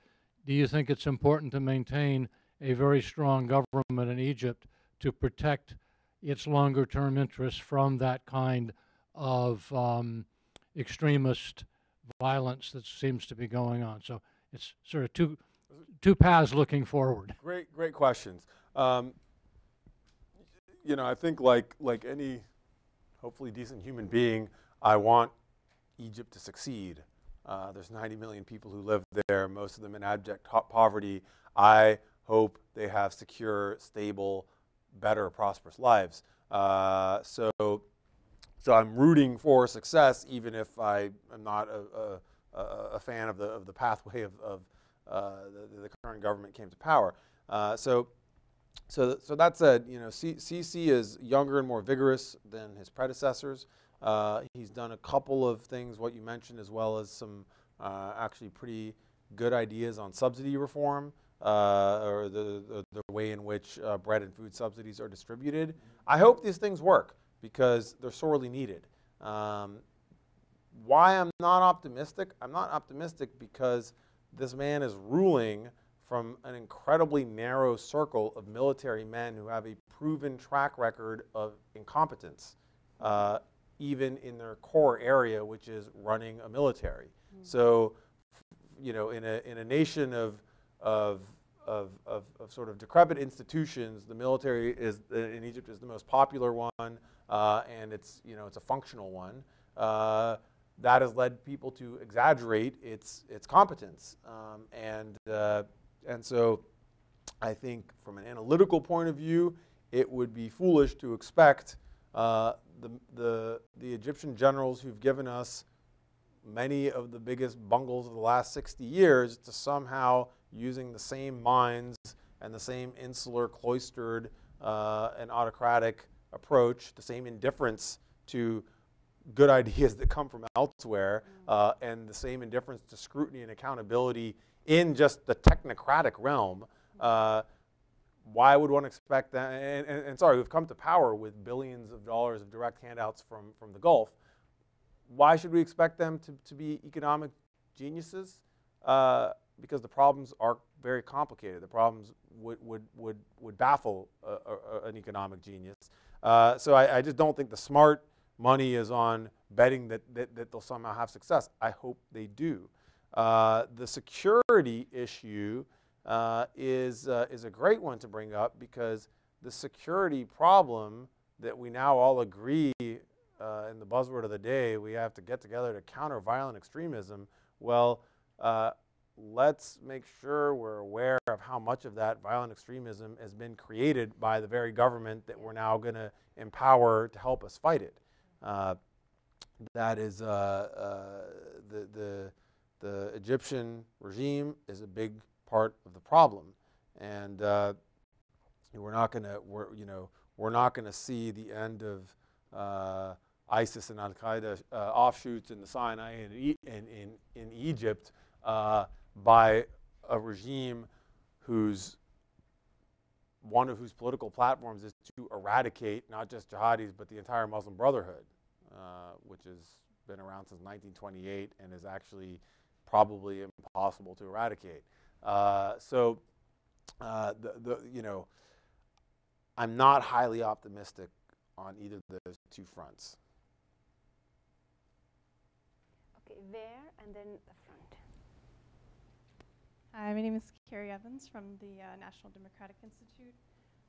do you think it's important to maintain a very strong government in Egypt to protect its longer term interests from that kind of um, extremist violence that seems to be going on? So it's sort of two, two paths looking forward. Great, great questions. Um, you know, I think like like any hopefully decent human being, I want Egypt to succeed. Uh, there's 90 million people who live there, most of them in abject poverty. I hope they have secure, stable, better, prosperous lives. Uh, so, so I'm rooting for success, even if I am not a, a, a fan of the, of the pathway of, of uh, the, the, current government came to power. Uh, so, so, so that said, you know, Sisi is younger and more vigorous than his predecessors. Uh, he's done a couple of things, what you mentioned, as well as some uh, actually pretty good ideas on subsidy reform uh, or the, the, the, way in which uh, bread and food subsidies are distributed. I hope these things work because they're sorely needed. Um, why I'm not optimistic? I'm not optimistic because this man is ruling from an incredibly narrow circle of military men who have a proven track record of incompetence, uh, even in their core area, which is running a military. Mm -hmm. So, you know, in a, in a nation of, of, of, of, of, sort of decrepit institutions, the military is, in Egypt is the most popular one, uh, and it's, you know, it's a functional one. Uh, that has led people to exaggerate its, its competence. Um, and uh, and so I think from an analytical point of view, it would be foolish to expect uh, the, the, the Egyptian generals who've given us many of the biggest bungles of the last 60 years to somehow using the same minds and the same insular, cloistered, uh, and autocratic approach, the same indifference to good ideas that come from elsewhere, uh, and the same indifference to scrutiny and accountability in just the technocratic realm, uh, why would one expect that? And, and, and, sorry, we've come to power with billions of dollars of direct handouts from, from the Gulf. Why should we expect them to, to be economic geniuses? Uh, because the problems are very complicated. The problems would, would, would, would baffle a, a, an economic genius. Uh, so I, I, just don't think the smart money is on betting that, that, that they'll somehow have success. I hope they do. Uh, the security issue uh, is, uh, is a great one to bring up because the security problem that we now all agree uh, in the buzzword of the day, we have to get together to counter violent extremism. Well, uh, let's make sure we're aware of how much of that violent extremism has been created by the very government that we're now going to empower to help us fight it. Uh, that is the, the the Egyptian regime is a big part of the problem, and uh, we're not going to, you know, we're not going to see the end of uh, ISIS and Al Qaeda uh, offshoots in the Sinai and in, in, in Egypt uh, by a regime whose one of whose political platforms is to eradicate not just jihadis but the entire Muslim Brotherhood, uh, which has been around since 1928 and is actually probably impossible to eradicate. Uh, so, uh, the, the, you know, I'm not highly optimistic on either of those two fronts. Okay, there and then. Hi, my name is Carrie Evans from the uh, National Democratic Institute.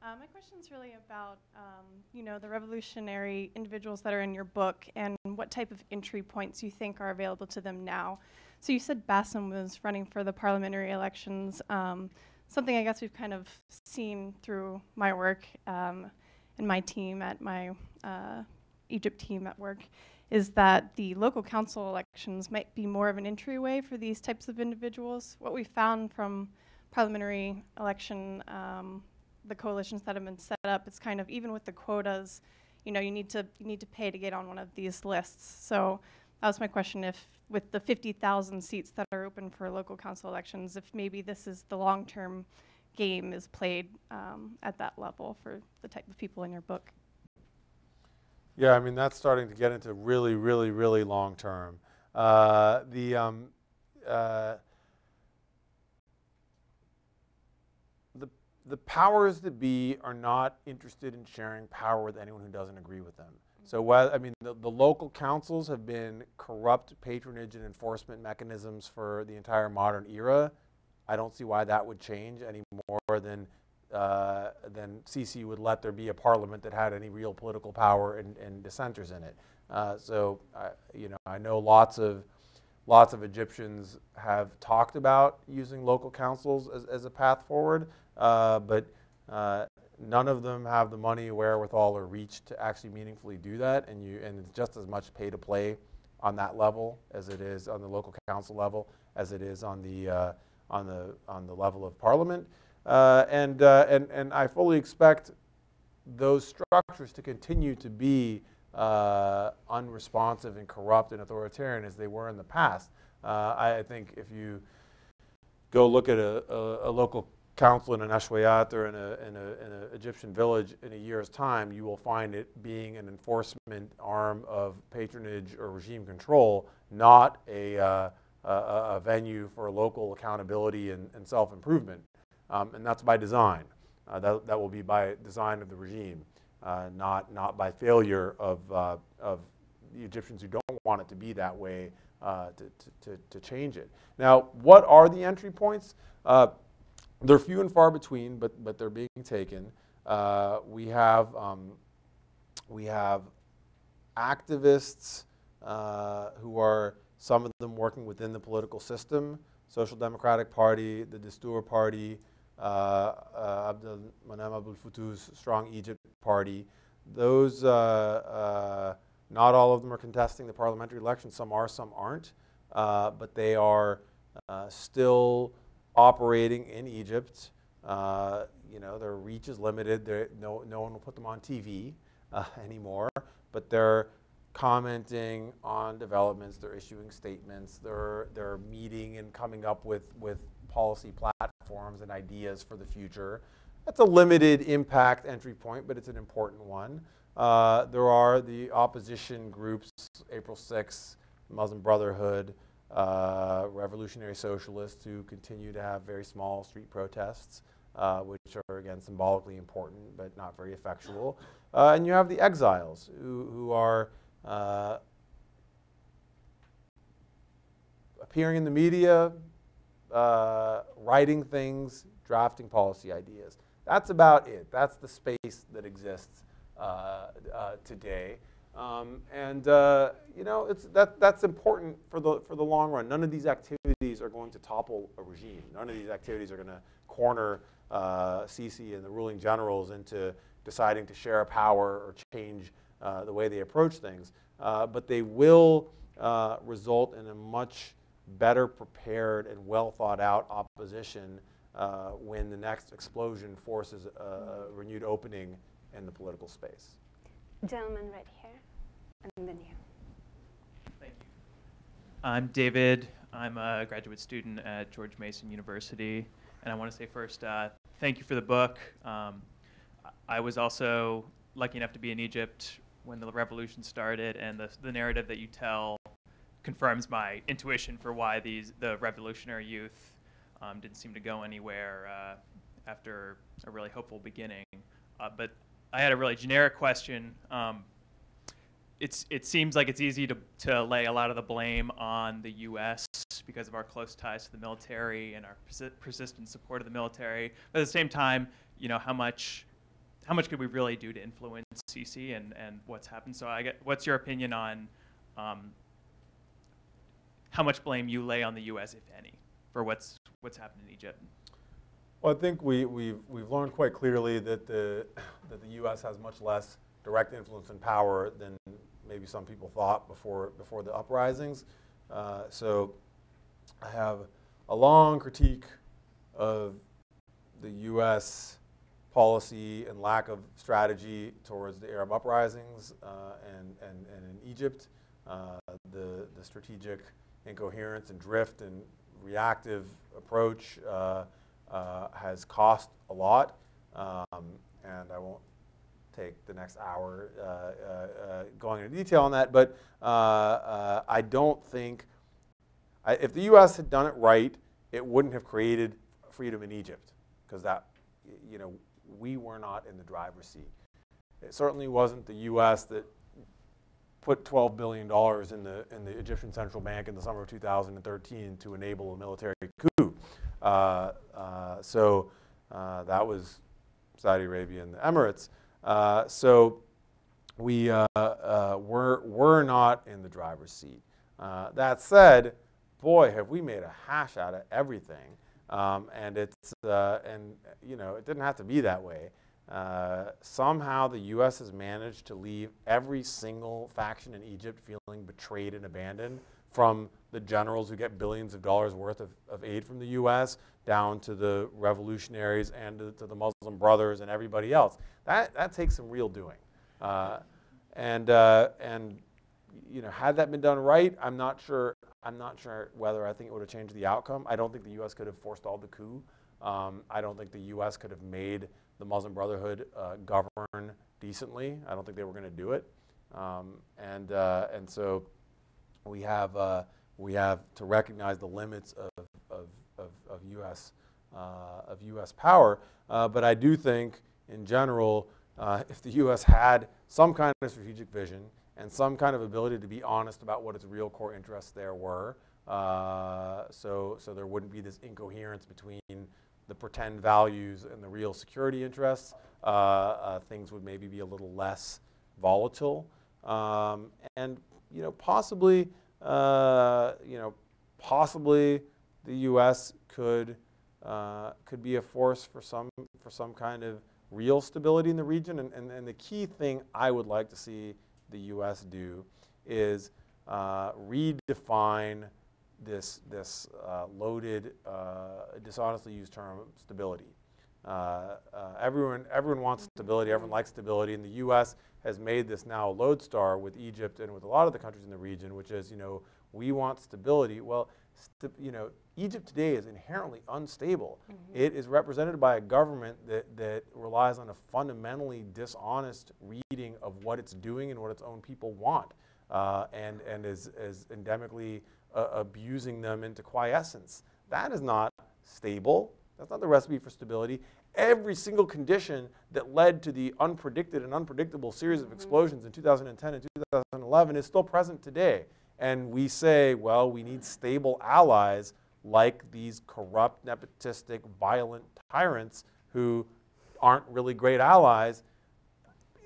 Uh, my question is really about, um, you know, the revolutionary individuals that are in your book and what type of entry points you think are available to them now. So you said Basem was running for the parliamentary elections. Um, something I guess we've kind of seen through my work um, and my team at my uh, Egypt team at work is that the local council elections might be more of an entryway for these types of individuals. What we found from parliamentary election, um, the coalitions that have been set up, it's kind of even with the quotas, you know, you need to you need to pay to get on one of these lists. So that was my question. If with the 50,000 seats that are open for local council elections, if maybe this is the long-term game is played um, at that level for the type of people in your book. Yeah, I mean that's starting to get into really, really, really long term. Uh, the um, uh, the powers that be are not interested in sharing power with anyone who doesn't agree with them. So, I mean, the, the local councils have been corrupt patronage and enforcement mechanisms for the entire modern era. I don't see why that would change any more than uh, than Sisi would let there be a parliament that had any real political power and, and dissenters in it. Uh, so, you know, I know lots of lots of Egyptians have talked about using local councils as, as a path forward, uh, but uh, none of them have the money, wherewithal, or reach to actually meaningfully do that. And you and it's just as much pay to play on that level as it is on the local council level as it is on the uh, on the on the level of parliament. Uh, and, uh, and, and I fully expect those structures to continue to be uh, unresponsive and corrupt and authoritarian as they were in the past. Uh, I, I, think if you go look at a, a, a local council in an Ashwayat or in an Egyptian village in a year's time, you will find it being an enforcement arm of patronage or regime control, not a, uh, a, venue for local accountability and, and self-improvement. Um, and that's by design. Uh, that, that will be by design of the regime, uh, not, not by failure of, uh, of the Egyptians who don't want it to be that way uh, to, to, to, change it. Now, what are the entry points? Uh, they're few and far between, but, but they're being taken. Uh, we, have, um, we have activists who are, some of them working within the political system, Social Democratic Party, the Dastur Party, Uh, uh, Abdel Moneim Aboul Fotouh's Strong Egypt Party. Those, uh, uh, not all of them are contesting the parliamentary election. Some are, some aren't. but they are still operating in Egypt. you know, their reach is limited. no, no one will put them on TV anymore. But they're commenting on developments, they're issuing statements, they're, they're meeting and coming up with, with policy platforms and ideas for the future. That's a limited impact entry point, but it's an important one. Uh, there are the opposition groups, April 6th, Muslim Brotherhood, uh, Revolutionary Socialists, who continue to have very small street protests, uh, which are, again, symbolically important, but not very effectual. Uh, and you have the exiles, who, who are uh, appearing in the media, uh, writing things, drafting policy ideas. That's about it. That's the space that exists uh, uh, today. Um, and uh, you know, it's, that, that's important for the, for the long run. None of these activities are going to topple a regime. None of these activities are going to corner uh, Sisi and the ruling generals into deciding to share power or change uh, the way they approach things. but they will result in a much better prepared and well thought out opposition uh, when the next explosion forces a, a, renewed opening in the political space. Gentleman right here, and then you. Thank you. I'm David. I'm a graduate student at George Mason University. And I want to say first, uh, thank you for the book. Um, I was also lucky enough to be in Egypt when the revolution started, and the, the narrative that you tell confirms my intuition for why these the revolutionary youth um, didn't seem to go anywhere uh, after a really hopeful beginning. Uh, but I had a really generic question. Um, it's, it seems like it's easy to, to lay a lot of the blame on the U.S. because of our close ties to the military and our persi persistent support of the military. But at the same time, you know, how much, how much could we really do to influence Sisi and, and what's happened? So I get, what's your opinion on um, how much blame you lay on the U.S., if any, for what's what's happened in Egypt. Well, I think we, we've, we've learned quite clearly that the, that the U.S. has much less direct influence and power than maybe some people thought before, before the uprisings. Uh, so I have a long critique of the U.S. policy and lack of strategy towards the Arab uprisings uh, and, and, and in Egypt. Uh, the, the strategic incoherence and drift and reactive approach uh, uh, has cost a lot. Um, and I won't take the next hour uh, uh, uh going into detail on that, but uh, I don't think, I, if the U.S. had done it right, it wouldn't have created freedom in Egypt, because that, you know, we were not in the driver's seat. It certainly wasn't the U.S. that put $12 billion in the, in the Egyptian central bank in the summer of 2013 to enable a military coup. Uh, uh, so uh, that was Saudi Arabia and the Emirates. Uh, so we uh, uh, were, were not in the driver's seat. that said, boy, have we made a hash out of everything. Um, and it's, and you know, it didn't have to be that way. Uh, somehow the U.S. has managed to leave every single faction in Egypt feeling betrayed and abandoned, from the generals who get billions of dollars worth of, of aid from the U.S. down to the revolutionaries and to, to, the Muslim Brothers and everybody else. That, that takes some real doing. Uh, and, uh, and you know, had that been done right, I'm not sure. I'm not sure whether I think it would have changed the outcome. I don't think the U.S. could have forestalled the coup. Um, I don't think the U.S. could have made the Muslim Brotherhood uh, govern decently. I don't think they were going to do it, um, and uh, and so we have uh, we have to recognize the limits of of, of, of U.S. Uh, of U.S. power. Uh, but I do think, in general, uh, if the U.S. had some kind of strategic vision and some kind of ability to be honest about what its real core interests there were, so so there wouldn't be this incoherence between the pretend values and the real security interests, uh, uh, things would maybe be a little less volatile. Um, and you know, possibly, uh, you know, possibly the U.S. could uh, could be a force for some for some kind of real stability in the region. And, and, and the key thing I would like to see the U.S. do is uh, redefine this, this uh, loaded, uh, dishonestly used term, stability. Uh, uh, everyone, everyone wants stability, everyone likes stability, and the U.S. has made this now a lodestar with Egypt and with a lot of the countries in the region, which is, you know, we want stability. Well, st you know, Egypt today is inherently unstable. Mm -hmm. It is represented by a government that, that relies on a fundamentally dishonest reading of what it's doing and what its own people want, uh, and, and is, is endemically uh, abusing them into quiescence. That is not stable. That's not the recipe for stability. Every single condition that led to the unpredicted and unpredictable series of mm-hmm. explosions in 2010 and 2011 is still present today. And we say, well, we need stable allies like these corrupt, nepotistic, violent tyrants who aren't really great allies.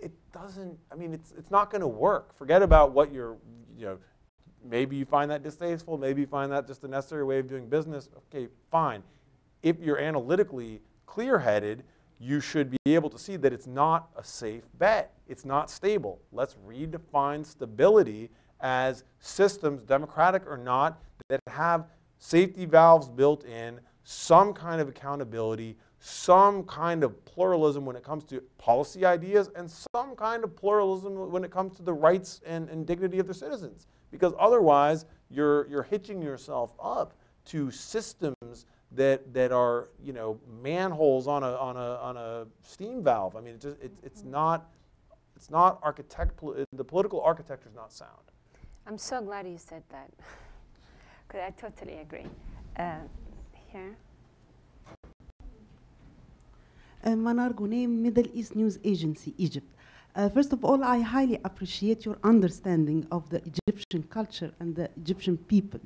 It doesn't, I mean, it's, it's not going to work. Forget about what your, you know, Maybe you find that distasteful. Maybe you find that just a necessary way of doing business. Okay, fine. If you're analytically clear headed, you should be able to see that it's not a safe bet. It's not stable. Let's redefine stability as systems, democratic or not, that have safety valves built in, some kind of accountability, some kind of pluralism when it comes to policy ideas, and some kind of pluralism when it comes to the rights and, and dignity of their citizens because otherwise you're, you're hitching yourself up to systems that, that are you know, manholes on a, on, a, on a steam valve. I mean, it just, it, it's not, it's not architect, the political architecture is not sound. I'm so glad you said that, because I totally agree. Uh, here. Uh, Manar Gounem, Middle East News Agency, Egypt. Uh, first of all, I highly appreciate your understanding of the Egyptian culture and the Egyptian people.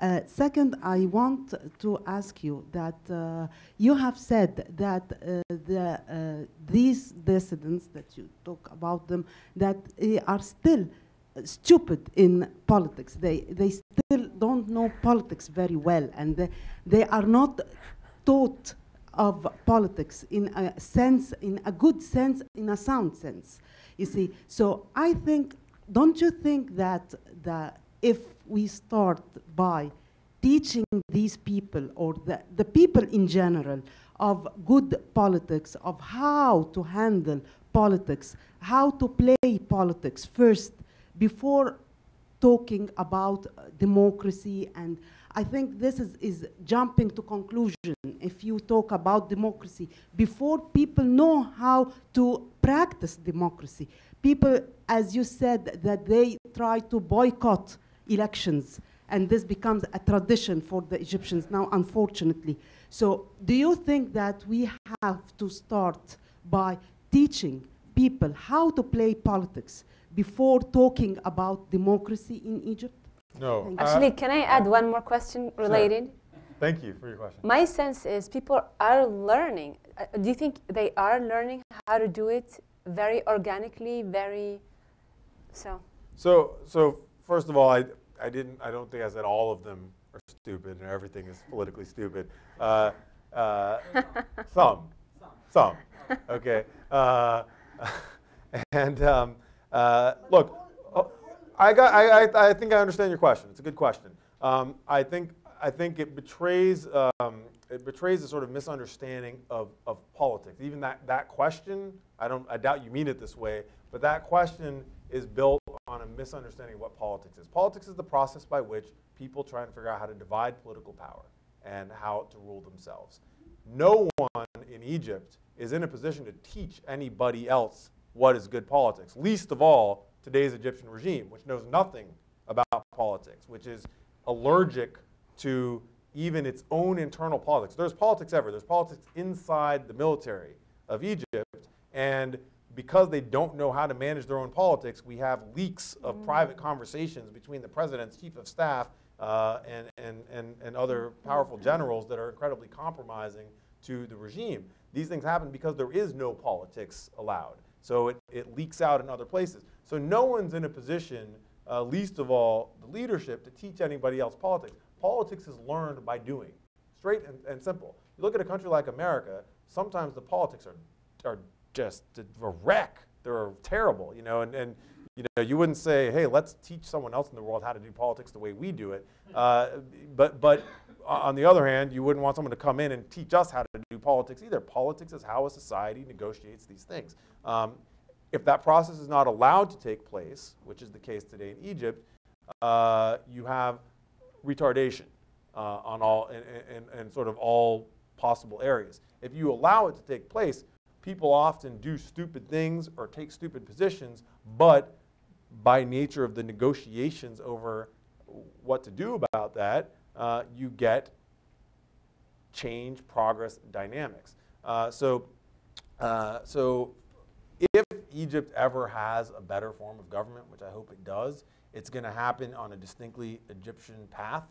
Uh, second, I want to ask you that uh, you have said that uh, the, uh, these dissidents that you talk about them, that they are still stupid in politics. They, they still don't know politics very well, and they, they are not taught of politics in a sense, in a good sense, in a sound sense. You see, so I think, don't you think that the, if we start by teaching these people or the, the people in general of good politics, of how to handle politics, how to play politics first before talking about democracy and I think this is, is jumping to conclusion if you talk about democracy. Before people know how to practice democracy, people, as you said, that they try to boycott elections and this becomes a tradition for the Egyptians now, unfortunately. So, do you think that we have to start by teaching people how to play politics before talking about democracy in Egypt? No. Thank uh, Actually, can I add one more question related? thank you for your question. My sense is people are learning. Uh, do you think they are learning how to do it very organically, very so? So, so first of all, I, I didn't, I don't think I said all of them are stupid and everything is politically stupid. Uh, uh, some, some, okay. Uh, and um, uh, look, I got, I, I, think I understand your question. It's a good question. Um, I think, I think it betrays, um, it betrays a sort of misunderstanding of, of politics. Even that, that question, I don't, I doubt you mean it this way, but that question is built on a misunderstanding of what politics is. Politics is the process by which people try and figure out how to divide political power and how to rule themselves. No one in Egypt is in a position to teach anybody else what is good politics, least of all today's Egyptian regime, which knows nothing about politics, which is allergic to even its own internal politics. There's politics ever. There's politics inside the military of Egypt, and because they don't know how to manage their own politics, we have leaks of private conversations between the president's chief of staff uh, and, and, and, and other powerful generals that are incredibly compromising to the regime. These things happen because there is no politics allowed. So it, it leaks out in other places. So no one's in a position, uh, least of all the leadership, to teach anybody else politics. Politics is learned by doing, straight and, and simple. You look at a country like America, sometimes the politics are, are just a wreck. They're terrible, you know, and, and you know, you wouldn't say, hey, let's teach someone else in the world how to do politics the way we do it. Uh, but, but on the other hand, you wouldn't want someone to come in and teach us how to do politics either. Politics is how a society negotiates these things. Um, if that process is not allowed to take place, which is the case today in Egypt, uh, you have retardation uh, on all in sort of all possible areas. If you allow it to take place, people often do stupid things or take stupid positions, but by nature of the negotiations over what to do about that, uh, you get change, progress, dynamics. Uh, so, uh, so Egypt ever has a better form of government, which I hope it does, it's going to happen on a distinctly Egyptian path.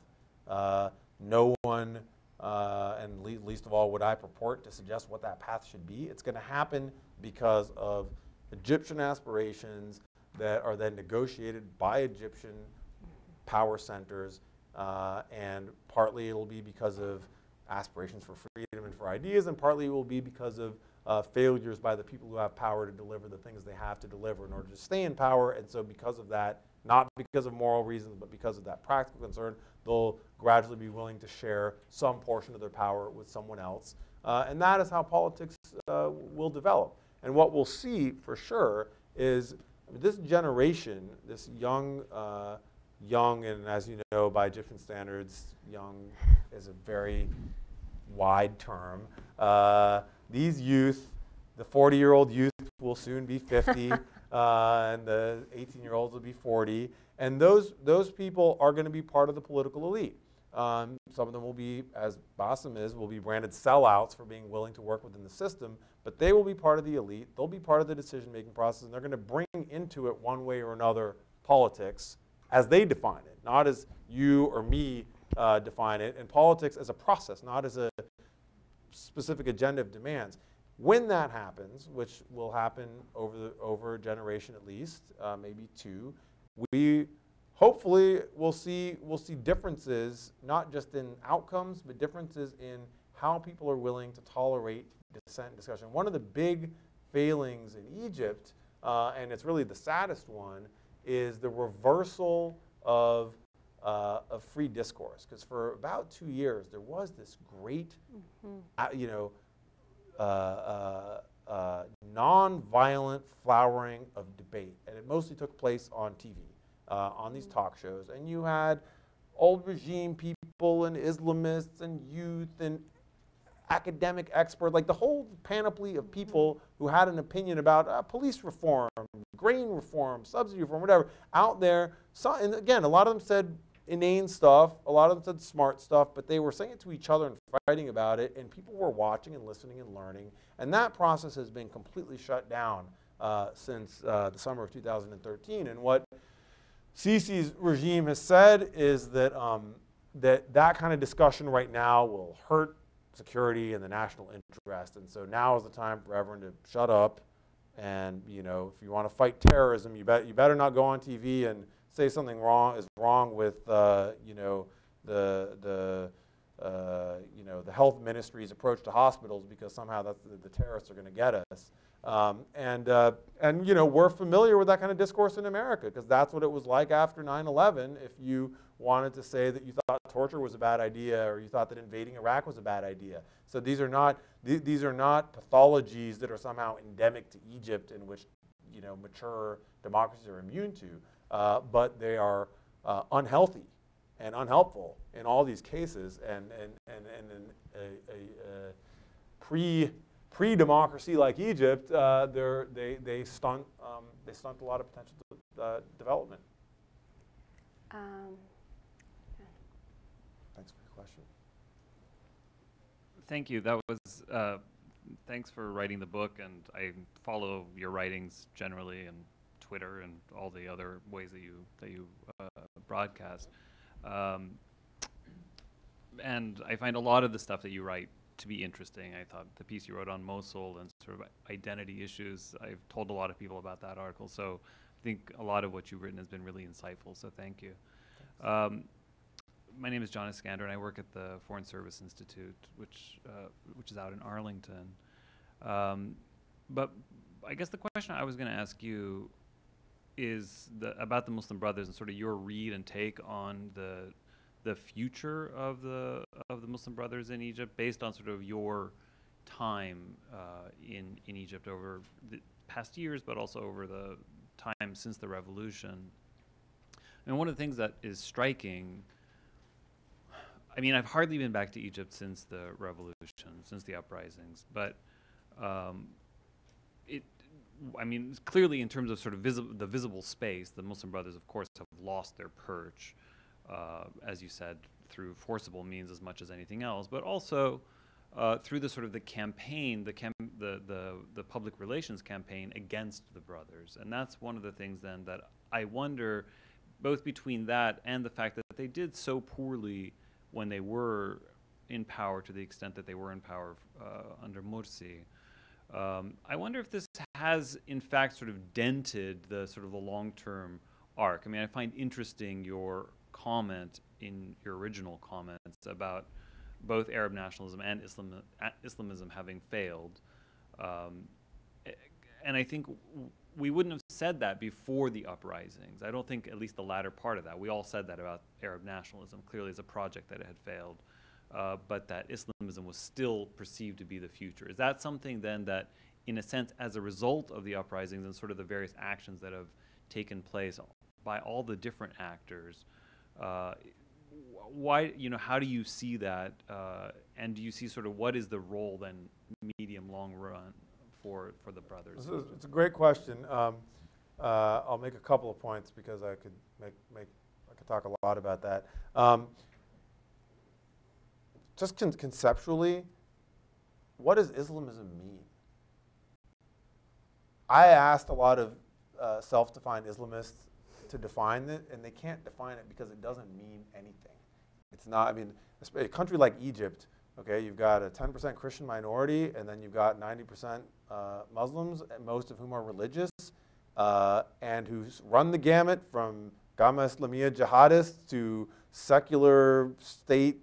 Uh, no one, uh, and le least of all would I purport to suggest what that path should be. It's going to happen because of Egyptian aspirations that are then negotiated by Egyptian power centers, uh, and partly it'll be because of aspirations for freedom and for ideas, and partly it will be because of uh, failures by the people who have power to deliver the things they have to deliver in order to stay in power. And so, because of that, not because of moral reasons, but because of that practical concern, they'll gradually be willing to share some portion of their power with someone else. Uh, and that is how politics uh, will develop. And what we'll see for sure is this generation, this young, uh, young, and as you know, by Egyptian standards, young is a very wide term. These youth, the 40 year old youth will soon be 50, uh, and the 18 year olds will be 40. And those, those people are going to be part of the political elite. Um, some of them will be, as Basem is, will be branded sellouts for being willing to work within the system, but they will be part of the elite. They'll be part of the decision making process, and they're going to bring into it one way or another politics as they define it, not as you or me uh, define it, and politics as a process, not as a specific agenda of demands. When that happens, which will happen over, the, over a generation at least, uh, maybe two, we hopefully will see, we'll see differences, not just in outcomes, but differences in how people are willing to tolerate dissent discussion. One of the big failings in Egypt, uh, and it's really the saddest one, is the reversal of, uh, of free discourse. Because for about two years, there was this great, Mm-hmm. uh, you know, uh, uh, uh, non-violent flowering of debate, and it mostly took place on TV, uh, on these talk shows. And you had old regime people and Islamists and youth and academic expert, like the whole panoply of people who had an opinion about uh, police reform, grain reform, subsidy reform, whatever, out there. So, and again, a lot of them said inane stuff. A lot of them said smart stuff, but they were saying it to each other and fighting about it, and people were watching and listening and learning. And that process has been completely shut down uh, since uh, the summer of 2013. And what Sisi's regime has said is that, um, that that kind of discussion right now will hurt security and the national interest. And so now is the time for everyone to shut up. And you know, if you want to fight terrorism, you, bet, you better not go on TV and say something wrong is wrong with uh, you know the the uh, you know the health ministry's approach to hospitals because somehow that's the, the terrorists are going to get us. Um, and, uh, and you know, we're familiar with that kind of discourse in America because that's what it was like after 9-11 if you wanted to say that you thought torture was a bad idea or you thought that invading Iraq was a bad idea. So these are not, th these are not pathologies that are somehow endemic to Egypt in which you know, mature democracies are immune to, uh, but they are uh, unhealthy and unhelpful in all these cases and, and, and, and a, a, a pre pre-democracy like Egypt, uh, they, they, stunt, um, they stunt a lot of potential de uh, development. Um, Thanks for your question. Thank you. That was, uh, thanks for writing the book, and I follow your writings generally and Twitter and all the other ways that you, that you uh, broadcast. Um, and I find a lot of the stuff that you write to be interesting. I thought the piece you wrote on Mosul and sort of identity issues, I've told a lot of people about that article. So I think a lot of what you've written has been really insightful. So thank you. Um, my name is John Iskander, and I work at the Foreign Service Institute, which uh, which is out in Arlington. Um, but I guess the question I was going to ask you is the, about the Muslim Brothers and sort of your read and take on the the future of the of the Muslim Brothers in Egypt based on sort of your time uh, in in Egypt over the past years, but also over the time since the revolution. And one of the things that is striking. I mean, I've hardly been back to Egypt since the revolution, since the uprisings, but um. I mean, clearly, in terms of sort of visi- the visible space, the Muslim Brothers, of course, have lost their perch uh, as you said, through forcible means as much as anything else, but also uh, through the sort of the campaign, the, cam the, the, the public relations campaign against the brothers. And that's one of the things then that I wonder, both between that and the fact that they did so poorly when they were in power to the extent that they were in power uh, under Morsi. Um, I wonder if this has, in fact, sort of dented the sort of the long-term arc. I mean, I find interesting your comment in your original comments about both Arab nationalism and Islam, Islamism having failed. Um, and I think we wouldn't have said that before the uprisings. I don't think at least the latter part of that. We all said that about Arab nationalism, clearly as a project that it had failed, uh, but that Islamism was still perceived to be the future. Is that something then that, in a sense, as a result of the uprisings and sort of the various actions that have taken place by all the different actors, uh, why, you know, how do you see that? Uh, and do you see sort of what is the role then, medium, long run, for, for the brothers? It's a, it's a great question. Um, uh, I'll make a couple of points because I could make, make I could talk a lot about that. Um, just con conceptually, what does Islamism mean? I asked a lot of uh, self-defined Islamists to define it, and they can't define it because it doesn't mean anything. It's not, I mean, a country like Egypt, okay, you've got a 10% Christian minority, and then you've got 90% uh, Muslims, most of whom are religious, uh, and who run the gamut from Gama Islamiyah jihadists to secular state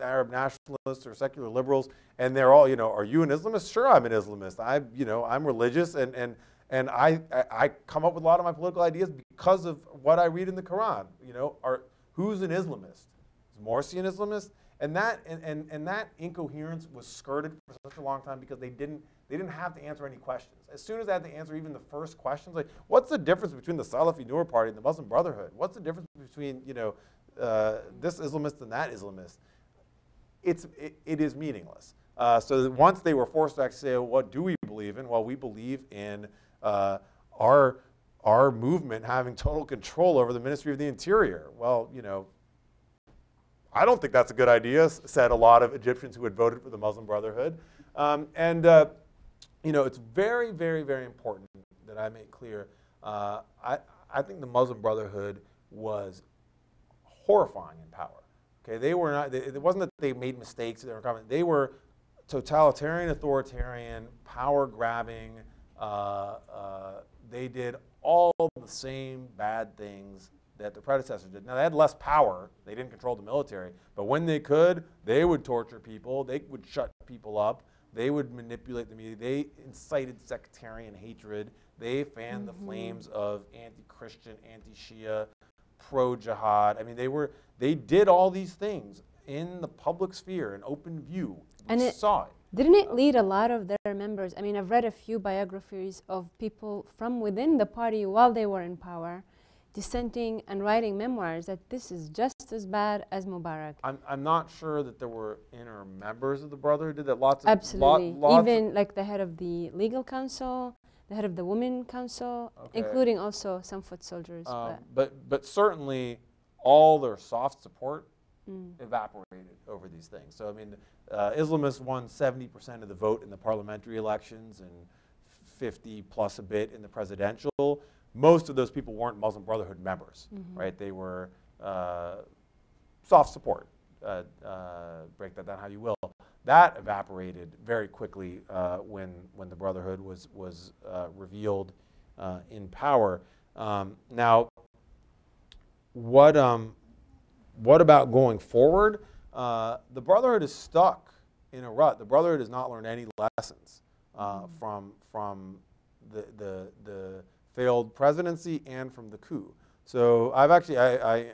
Arab nationalists or secular liberals, and they're all, you know, are you an Islamist? Sure, I'm an Islamist. I, you know, I'm religious, and, and and I, I, come up with a lot of my political ideas because of what I read in the Quran. You know, are, who's an Islamist? Is Morsi an Islamist? And that, and, and, and that incoherence was skirted for such a long time because they didn't, they didn't have to answer any questions. As soon as they had to answer even the first questions, like, what's the difference between the Salafi Noor Party and the Muslim Brotherhood? What's the difference between, you know, uh, this Islamist and that Islamist? It's, it, it is meaningless. Uh, so once they were forced to actually say, what do we believe in? Well, we believe in uh, our, our movement having total control over the Ministry of the Interior. Well, you know, I don't think that's a good idea, said a lot of Egyptians who had voted for the Muslim Brotherhood. Um, and, uh, you know, it's very, very, very important that I make clear. Uh, I, I think the Muslim Brotherhood was horrifying in power. Okay, they were not. They, it wasn't that they made mistakes. They were They were totalitarian, authoritarian, power grabbing. Uh, uh, they did all the same bad things that the predecessors did. Now, they had less power. They didn't control the military. But when they could, they would torture people. They would shut people up. They would manipulate the media. They incited sectarian hatred. They fanned mm-hmm. the flames of anti-Christian, anti-Shia, pro-jihad. I mean, they were they did all these things in the public sphere, in open view. We and it, saw it. Didn't it lead a lot of their members? I mean, I've read a few biographies of people from within the party while they were in power dissenting and writing memoirs that this is just as bad as Mubarak. I'm, I'm not sure that there were inner members of the Brotherhood did that. Lots of absolutely, lot, even like the head of the legal council, the head of the women council, okay. including also some foot soldiers. Um, but. but but certainly all their soft support mm. evaporated over these things. So I mean, uh, Islamists won 70% of the vote in the parliamentary elections and 50 plus a bit in the presidential most of those people weren't Muslim Brotherhood members, mm-hmm. right? They were uh, soft support. Uh, uh, break that down how you will. That evaporated very quickly uh, when when the Brotherhood was was uh, revealed uh, in power. Um, now, what um, what about going forward? the Brotherhood is stuck in a rut. The Brotherhood has not learned any lessons mm-hmm. from from the the the failed presidency and from the coup. So I've actually, I, I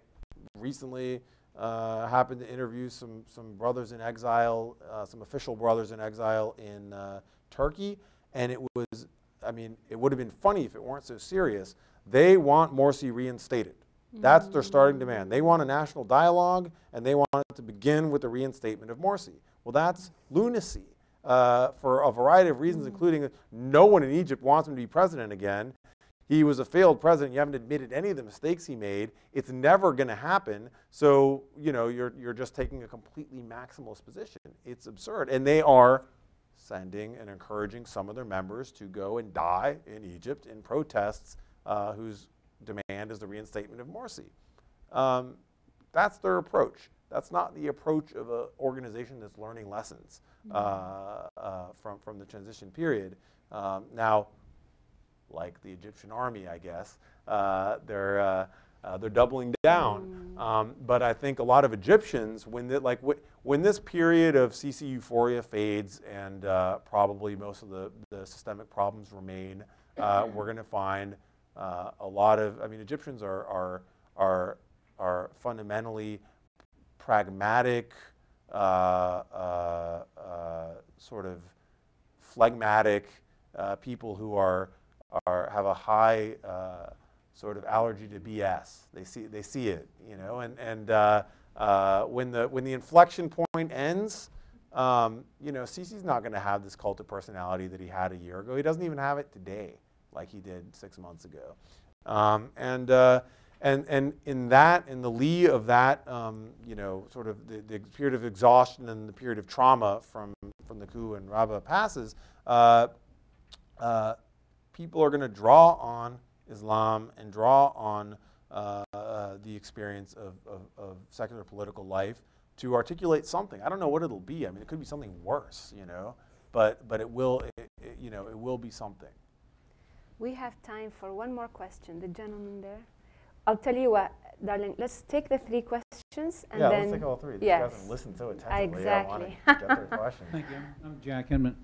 recently uh, happened to interview some, some brothers in exile, uh, some official brothers in exile in uh, Turkey, and it was, I mean, it would have been funny if it weren't so serious. They want Morsi reinstated. That's their starting demand. They want a national dialogue, and they want it to begin with the reinstatement of Morsi. Well, that's lunacy uh, for a variety of reasons, including no one in Egypt wants him to be president again, he was a failed president. You haven't admitted any of the mistakes he made. It's never going to happen. So, you know, you're, you're just taking a completely maximalist position. It's absurd. And they are sending and encouraging some of their members to go and die in Egypt in protests uh, whose demand is the reinstatement of Morsi. Um, that's their approach. That's not the approach of an organization that's learning lessons uh, uh, from, from the transition period. Um, now, like the Egyptian army, I guess. Uh, they're, uh, uh, they're doubling down. Mm. Um, but I think a lot of Egyptians, when, the, like, when this period of Sisi euphoria fades and uh, probably most of the, the systemic problems remain, uh, we're going to find uh, a lot of, I mean, Egyptians are, are, are, are fundamentally pragmatic, sort of phlegmatic people who are are, have a high uh, sort of allergy to BS. They see, they see it, you know, and, and uh, uh, when, the, when the inflection point ends, um, you know, Sisi's not going to have this cult of personality that he had a year ago. He doesn't even have it today like he did six months ago. Um, and, uh, and, and in that, in the lee of that, um, you know, sort of the, the, period of exhaustion and the period of trauma from, from the coup and Rabaa passes, uh, uh, people are going to draw on Islam and draw on uh, uh, the experience of, of, of, secular political life to articulate something. I don't know what it'll be. I mean, it could be something worse, you know, but, but it will, it, it, you know, it will be something. We have time for one more question. The gentleman there. I'll tell you what, darling. Let's take the three questions and yeah, then. let's take all three. Yes. You listen so attentively. Exactly. I want to get their questions. Thank you. I'm Jack Inman.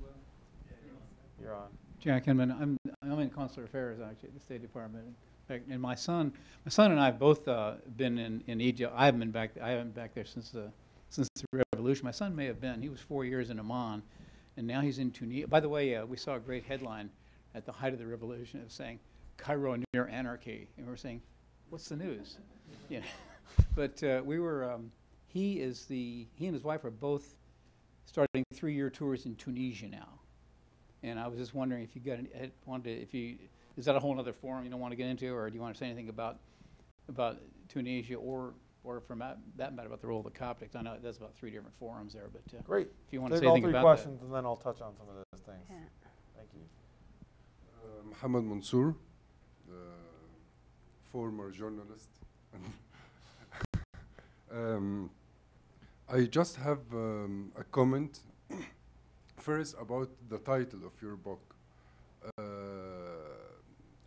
You're on. Jack Inman. I'm I'm in consular affairs actually at the State Department. And my son, my son and I have both uh, been in, in Egypt. I haven't been back. I haven't been back there since the since the revolution. My son may have been. He was four years in Amman, and now he's in Tunisia. By the way, uh, we saw a great headline at the height of the revolution of saying Cairo near anarchy, and we are saying, what's the news? you know, but uh, we were. Um, he is the he and his wife are both starting three-year tours in Tunisia now. And I was just wondering if you got any, wanted to, if you is that a whole other forum you don't want to get into, or do you want to say anything about about Tunisia or or from that, that matter about the role of the Coptics. I know there's about three different forums there, but uh, Great. if you want to Take say all anything three about questions, and then I'll touch on some of those things. Yeah. Mohammed Mansour, former journalist. um, I just have um, a comment first about the title of your book. Uh,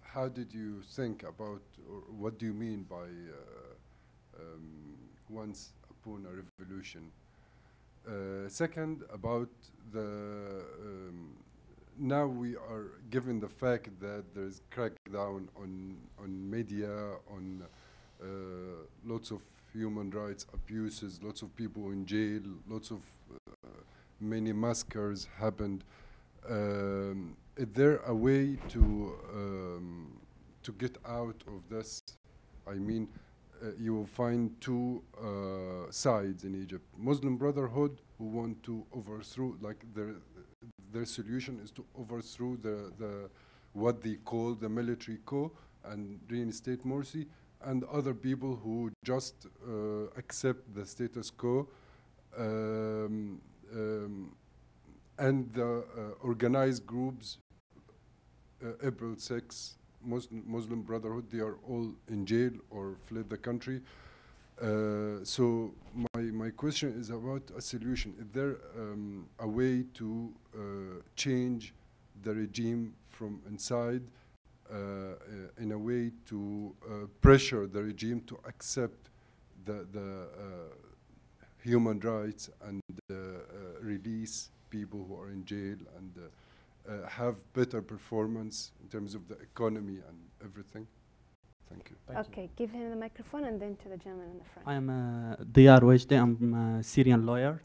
how did you think about, or what do you mean by uh, um, once upon a revolution? Uh, second, about the um, now we are given the fact that there's crackdown on on media, on uh, lots of human rights abuses, lots of people in jail, lots of uh, many massacres happened. Um, is there a way to um, to get out of this? I mean, uh, you will find two uh, sides in Egypt: Muslim Brotherhood, who want to overthrow, like their their solution is to overthrow the the what they call the military coup and reinstate Morsi, and other people who just uh, accept the status quo. Um, um, and the uh, organized groups, uh, April 6, Muslim, Muslim Brotherhood, they are all in jail or fled the country. Uh, so my, my question is about a solution. Is there um, a way to uh, change the regime from inside uh, uh, in a way to uh, pressure the regime to accept the, the human rights and release people who are in jail and uh, have better performance in terms of the economy and everything. Thank you. Thank you. okay, give him the microphone and then to the gentleman in the front. I am uh, Diyar Wejdi. I'm a Syrian lawyer.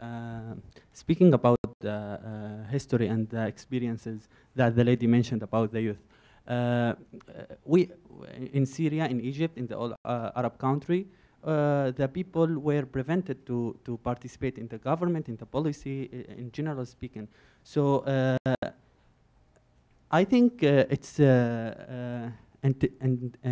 Uh, speaking about the uh, history and the experiences that the lady mentioned about the youth, uh, uh, we in Syria, in Egypt, in the all uh, Arab country, uh, the people were prevented to, to participate in the government, in the policy, in general speaking. So uh, I think uh, it's uh, and, uh,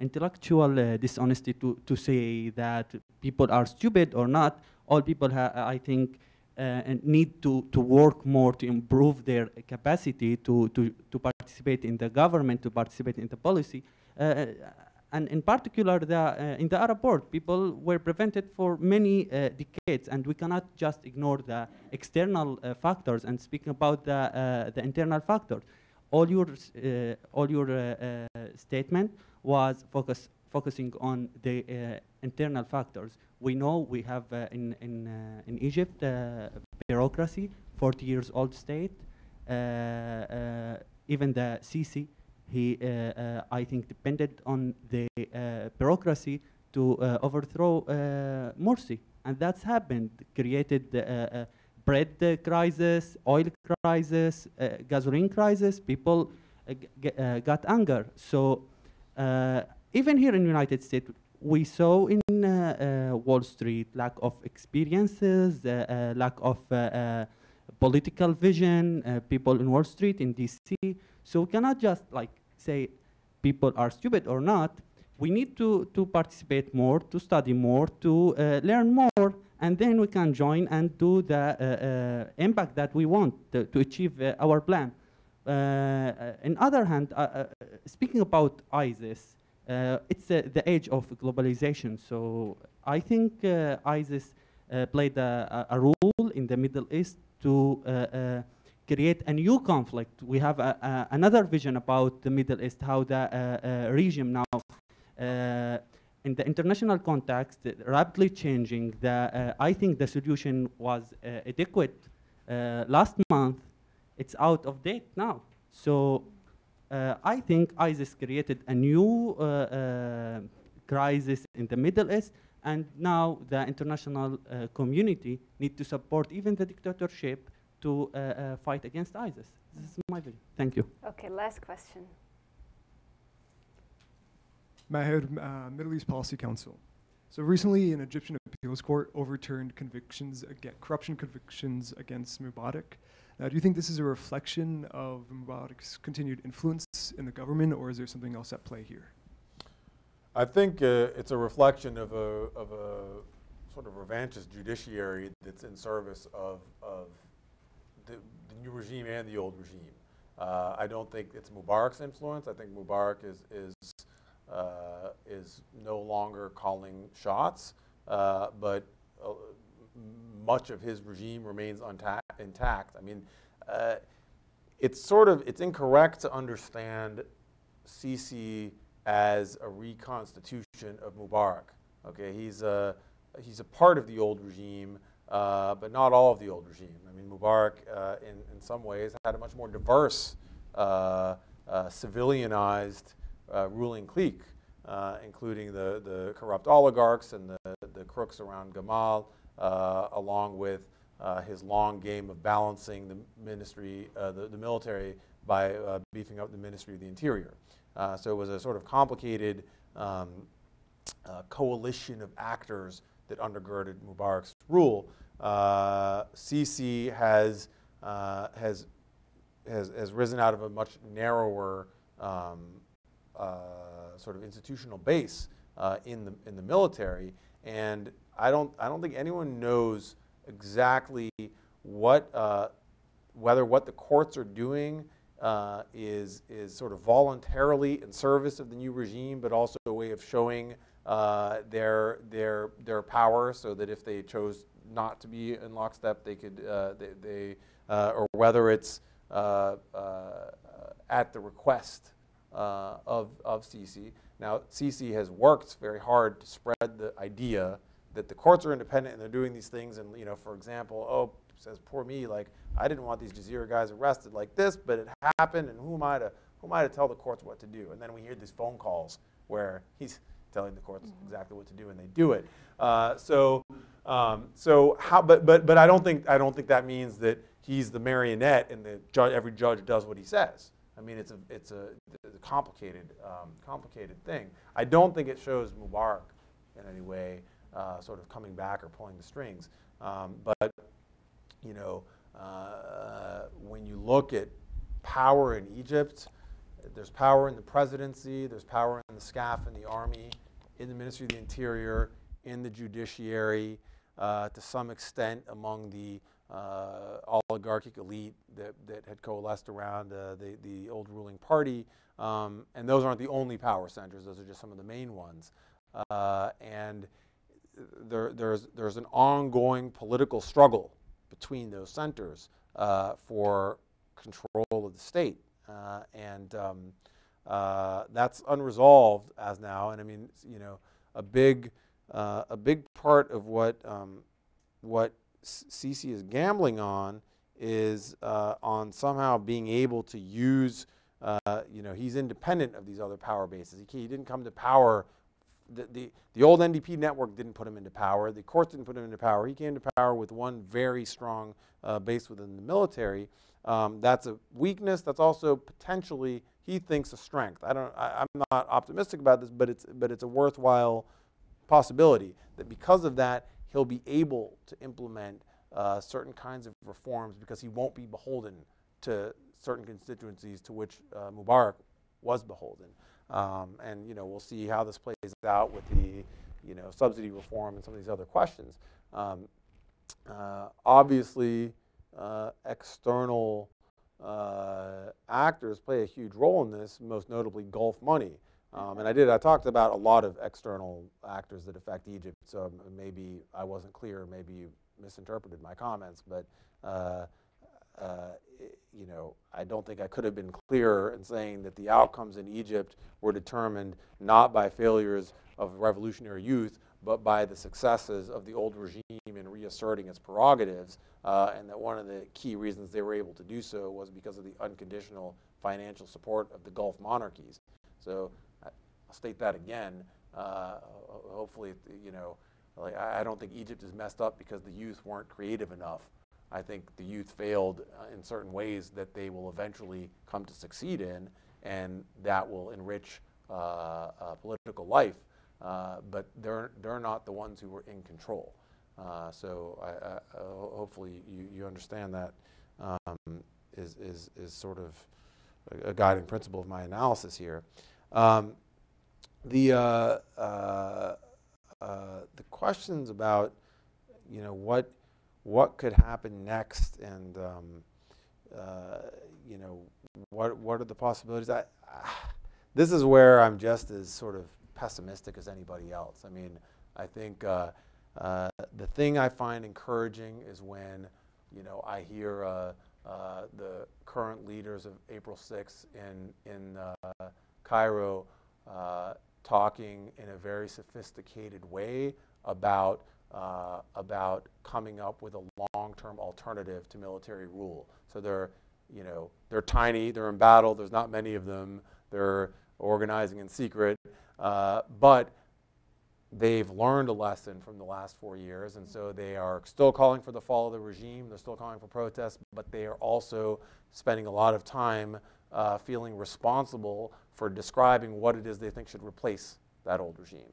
intellectual uh, dishonesty to, to say that people are stupid or not. All people, I think, uh, need to, to work more to improve their capacity to, to, to participate in the government, to participate in the policy. Uh, and in particular, the, uh, in the Arab world, people were prevented for many uh, decades, and we cannot just ignore the external factors and speaking about the, the internal factors. All your, uh, all your uh, uh, statement was focus, focusing on the uh, internal factors. We know we have uh, in, in, uh, in Egypt bureaucracy, 40 years old state. Even the Sisi, he, I think, depended on the bureaucracy to overthrow Morsi. And that's happened, created bread crisis, oil crisis, uh, gasoline crisis. People uh, uh, got anger. So uh, even here in the United States, we saw in uh, uh, Wall Street lack of experiences, lack of political vision, people in Wall Street, in DC. So we cannot just like say people are stupid or not. We need to, to participate more, to study more, to learn more, and then we can join and do the uh, uh, impact that we want to, to achieve uh, our plan. On other hand, speaking about ISIS, it's the age of globalization. So I think ISIS played a, a role in the Middle East to create a new conflict. We have a, a, another vision about the Middle East, how the uh, uh, regime now, uh, in the international context, rapidly changing. The, uh, I think the solution was uh, adequate uh, last month. It's out of date now. So I think ISIS created a new crisis in the Middle East, and now the international uh, community need to support even the dictatorship to uh, uh, fight against ISIS. This is my view. Thank you. Okay, last question. Maher, uh, Middle East Policy Council. So recently, an Egyptian appeals court overturned convictions against corruption convictions against Mubarak. Now, do you think this is a reflection of Mubarak's continued influence in the government, or is there something else at play here? I think uh, it's a reflection of a, of a sort of revanchist judiciary that's in service of, of the, the new regime and the old regime. Uh, I don't think it's Mubarak's influence. I think Mubarak is, is, uh, is no longer calling shots, uh, but uh, much of his regime remains intact. I mean, uh, it's sort of, it's incorrect to understand Sisi as a reconstitution of Mubarak. Okay, he's a, he's a part of the old regime, uh, but not all of the old regime. I mean, Mubarak, uh, in, in some ways, had a much more diverse, uh, uh civilianized uh, ruling clique, uh, including the, the corrupt oligarchs and the, the crooks around Gamal, along with his long game of balancing the ministry, the, the military by beefing up the Ministry of the Interior. Uh, so it was a sort of complicated um, uh, coalition of actors that undergirded Mubarak's rule. Uh, Sisi has, uh, has, has, has risen out of a much narrower um, uh, sort of institutional base uh, in, the, in the military. And I don't, I don't think anyone knows exactly what, whether what the courts are doing uh, is, is sort of voluntarily in service of the new regime, but also a way of showing uh, their, their, their power so that if they chose not to be in lockstep, they could, uh, they, they uh, or whether it's uh, uh, at the request of, of Sisi. Now, Sisi has worked very hard to spread the idea that the courts are independent and they're doing these things. And, you know, for example, oh, says, poor me, like, I didn't want these Jazeera guys arrested like this, but it happened, and who am I to, who am I to tell the courts what to do? And then we hear these phone calls where he's telling the courts mm-hmm. exactly what to do, and they do it. Uh, so, um, so how, but, but, but I don't think, I don't think that means that he's the marionette and the judge, every judge does what he says. I mean, it's a, it's a, it's a complicated, um, complicated thing. I don't think it shows Mubarak in any way uh, sort of coming back or pulling the strings. Um, but you know, uh, when you look at power in Egypt, there's power in the presidency, there's power in the SCAF and the army, in the Ministry of the Interior, in the judiciary, uh, to some extent among the oligarchic elite that, that had coalesced around uh, the, the old ruling party. Um, and those aren't the only power centers, those are just some of the main ones. Uh, and there, there's, there's an ongoing political struggle between those centers uh, for control of the state. Uh, and um, uh, that's unresolved as now. And I mean, you know, a big, uh, a big part of what, um, what Sisi is gambling on is uh, on somehow being able to use, uh, you know, he's independent of these other power bases. He, he didn't come to power the, the, the old NDP network didn't put him into power. The courts didn't put him into power. He came to power with one very strong uh, base within the military. Um, that's a weakness. That's also potentially, he thinks, a strength. I don't, I, am not optimistic about this, but it's, but it's a worthwhile possibility that because of that, he'll be able to implement uh, certain kinds of reforms because he won't be beholden to certain constituencies to which uh, Mubarak was beholden. Um, and you know, we'll see how this plays out with the you know, subsidy reform and some of these other questions. Um, uh, obviously, uh, external uh, actors play a huge role in this, most notably Gulf money. Um, and I did, I talked about a lot of external actors that affect Egypt, so maybe I wasn't clear, maybe you misinterpreted my comments, but uh, uh, you know, I don't think I could have been clearer in saying that the outcomes in Egypt were determined not by failures of revolutionary youth, but by the successes of the old regime in reasserting its prerogatives, uh, and that one of the key reasons they were able to do so was because of the unconditional financial support of the Gulf monarchies. So state that again. Uh, hopefully, you know, like I don't think Egypt is messed up because the youth weren't creative enough. I think the youth failed uh, in certain ways that they will eventually come to succeed in, and that will enrich uh, uh, political life. Uh, but they're, they're not the ones who were in control. Uh, so I, I, hopefully you, you understand that um, is is, is sort of a, a, guiding principle of my analysis here. Um, the uh, uh, uh, the questions about you know what what could happen next and um, uh, you know what what are the possibilities? I, this is where I'm just as sort of pessimistic as anybody else. I mean I think uh, uh, the thing I find encouraging is when you know I hear uh, uh, the current leaders of April 6th in in Cairo talking in a very sophisticated way about, uh, about coming up with a long-term alternative to military rule. So they're, you know, they're tiny, they're in battle, there's not many of them, they're organizing in secret, uh, but they've learned a lesson from the last four years, and so they are still calling for the fall of the regime, they're still calling for protests, but they are also spending a lot of time uh, feeling responsible for describing what it is they think should replace that old regime,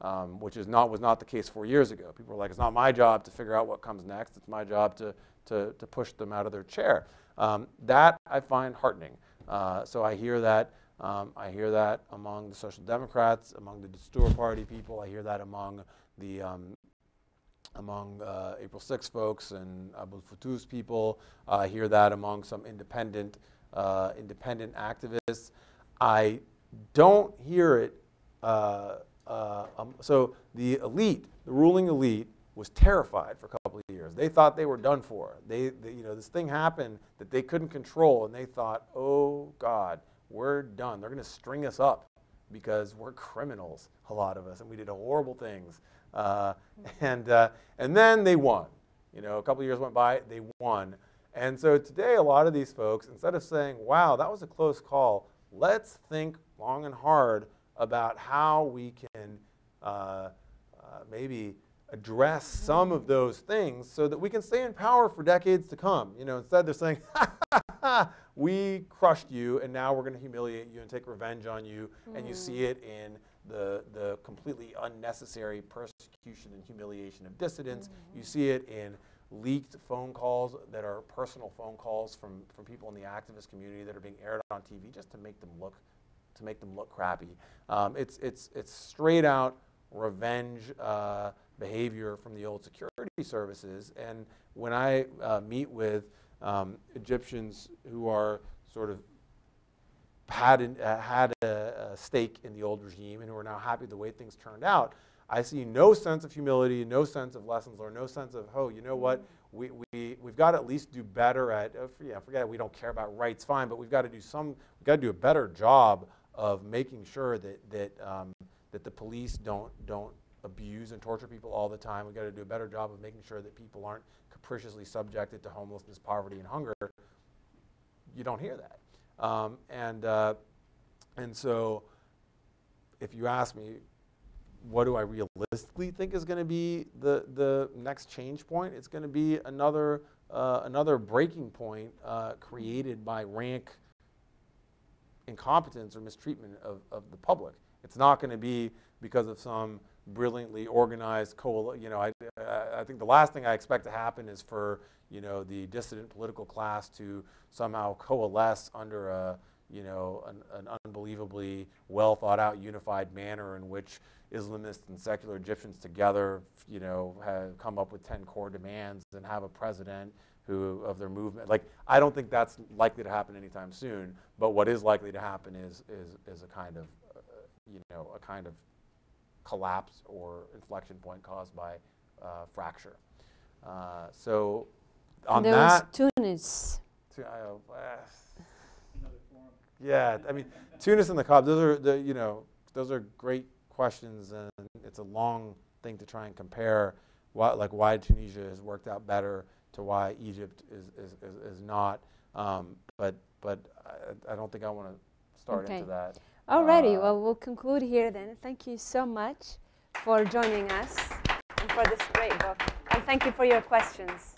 um, which is not, was not the case four years ago. People were like, it's not my job to figure out what comes next. It's my job to, to, to push them out of their chair. Um, that I find heartening. Uh, so I hear that. Um, I hear that among the Social Democrats, among the Dastoor Party people. I hear that among the um, among uh, April 6 folks and Abdel Fattah's people. I hear that among some independent uh, independent activists. I don't hear it. Uh, uh, um, so the elite, the ruling elite, was terrified for a couple of years. They thought they were done for. They, they, you know, this thing happened that they couldn't control, and they thought, oh God, we're done. They're going to string us up because we're criminals, a lot of us, and we did horrible things. Uh, and, uh, and then they won. You know, a couple of years went by, they won. And so today, a lot of these folks, instead of saying, wow, that was a close call, let's think long and hard about how we can uh, uh, maybe address some of those things so that we can stay in power for decades to come. You know, instead they're saying, we crushed you and now we're going to humiliate you and take revenge on you. Mm. And you see it in the, the completely unnecessary persecution and humiliation of dissidents. Mm. You see it in leaked phone calls that are personal phone calls from, from people in the activist community that are being aired on TV just to make them look to make them look crappy. Um, it's, it's, it's straight out revenge uh, behavior from the old security services. And when I uh, meet with um, Egyptians who are sort of had, in, uh, had a, a, stake in the old regime and who are now happy the way things turned out, I see no sense of humility, no sense of lessons learned, no sense of, oh, you know what, we, we, we've got to at least do better at, uh, yeah, forget it, we don't care about rights, fine, but we've got to do some, we've got to do a better job of making sure that, that, um, that the police don't, don't abuse and torture people all the time. We've got to do a better job of making sure that people aren't capriciously subjected to homelessness, poverty, and hunger. You don't hear that. Um, and, uh, and so if you ask me, what do I realistically think is going to be the, the next change point? It's going to be another, uh, another breaking point uh, created by rank incompetence or mistreatment of, of the public. It's not going to be because of some brilliantly organized coalition. You know, I, I think the last thing I expect to happen is for you know the dissident political class to somehow coalesce under a you know an, an unbelievably well thought out unified manner in which Islamists and secular Egyptians together, you know, have come up with 10 core demands and have a president who of their movement. Like, I don't think that's likely to happen anytime soon. But what is likely to happen is is is a kind of, uh, you know, a kind of collapse or inflection point caused by uh, fracture. Uh, so, on there that, was Tunis. Tu yeah, I mean, Tunis and the Copts. Those are the you know those are great questions, and it's a long thing to try and compare why, like why Tunisia has worked out better to why Egypt is, is, is, is not. Um, but but I, I, don't think I want to start okay. into that. Alrighty, uh, well, we'll conclude here then. Thank you so much for joining us and for this great book. And thank you for your questions.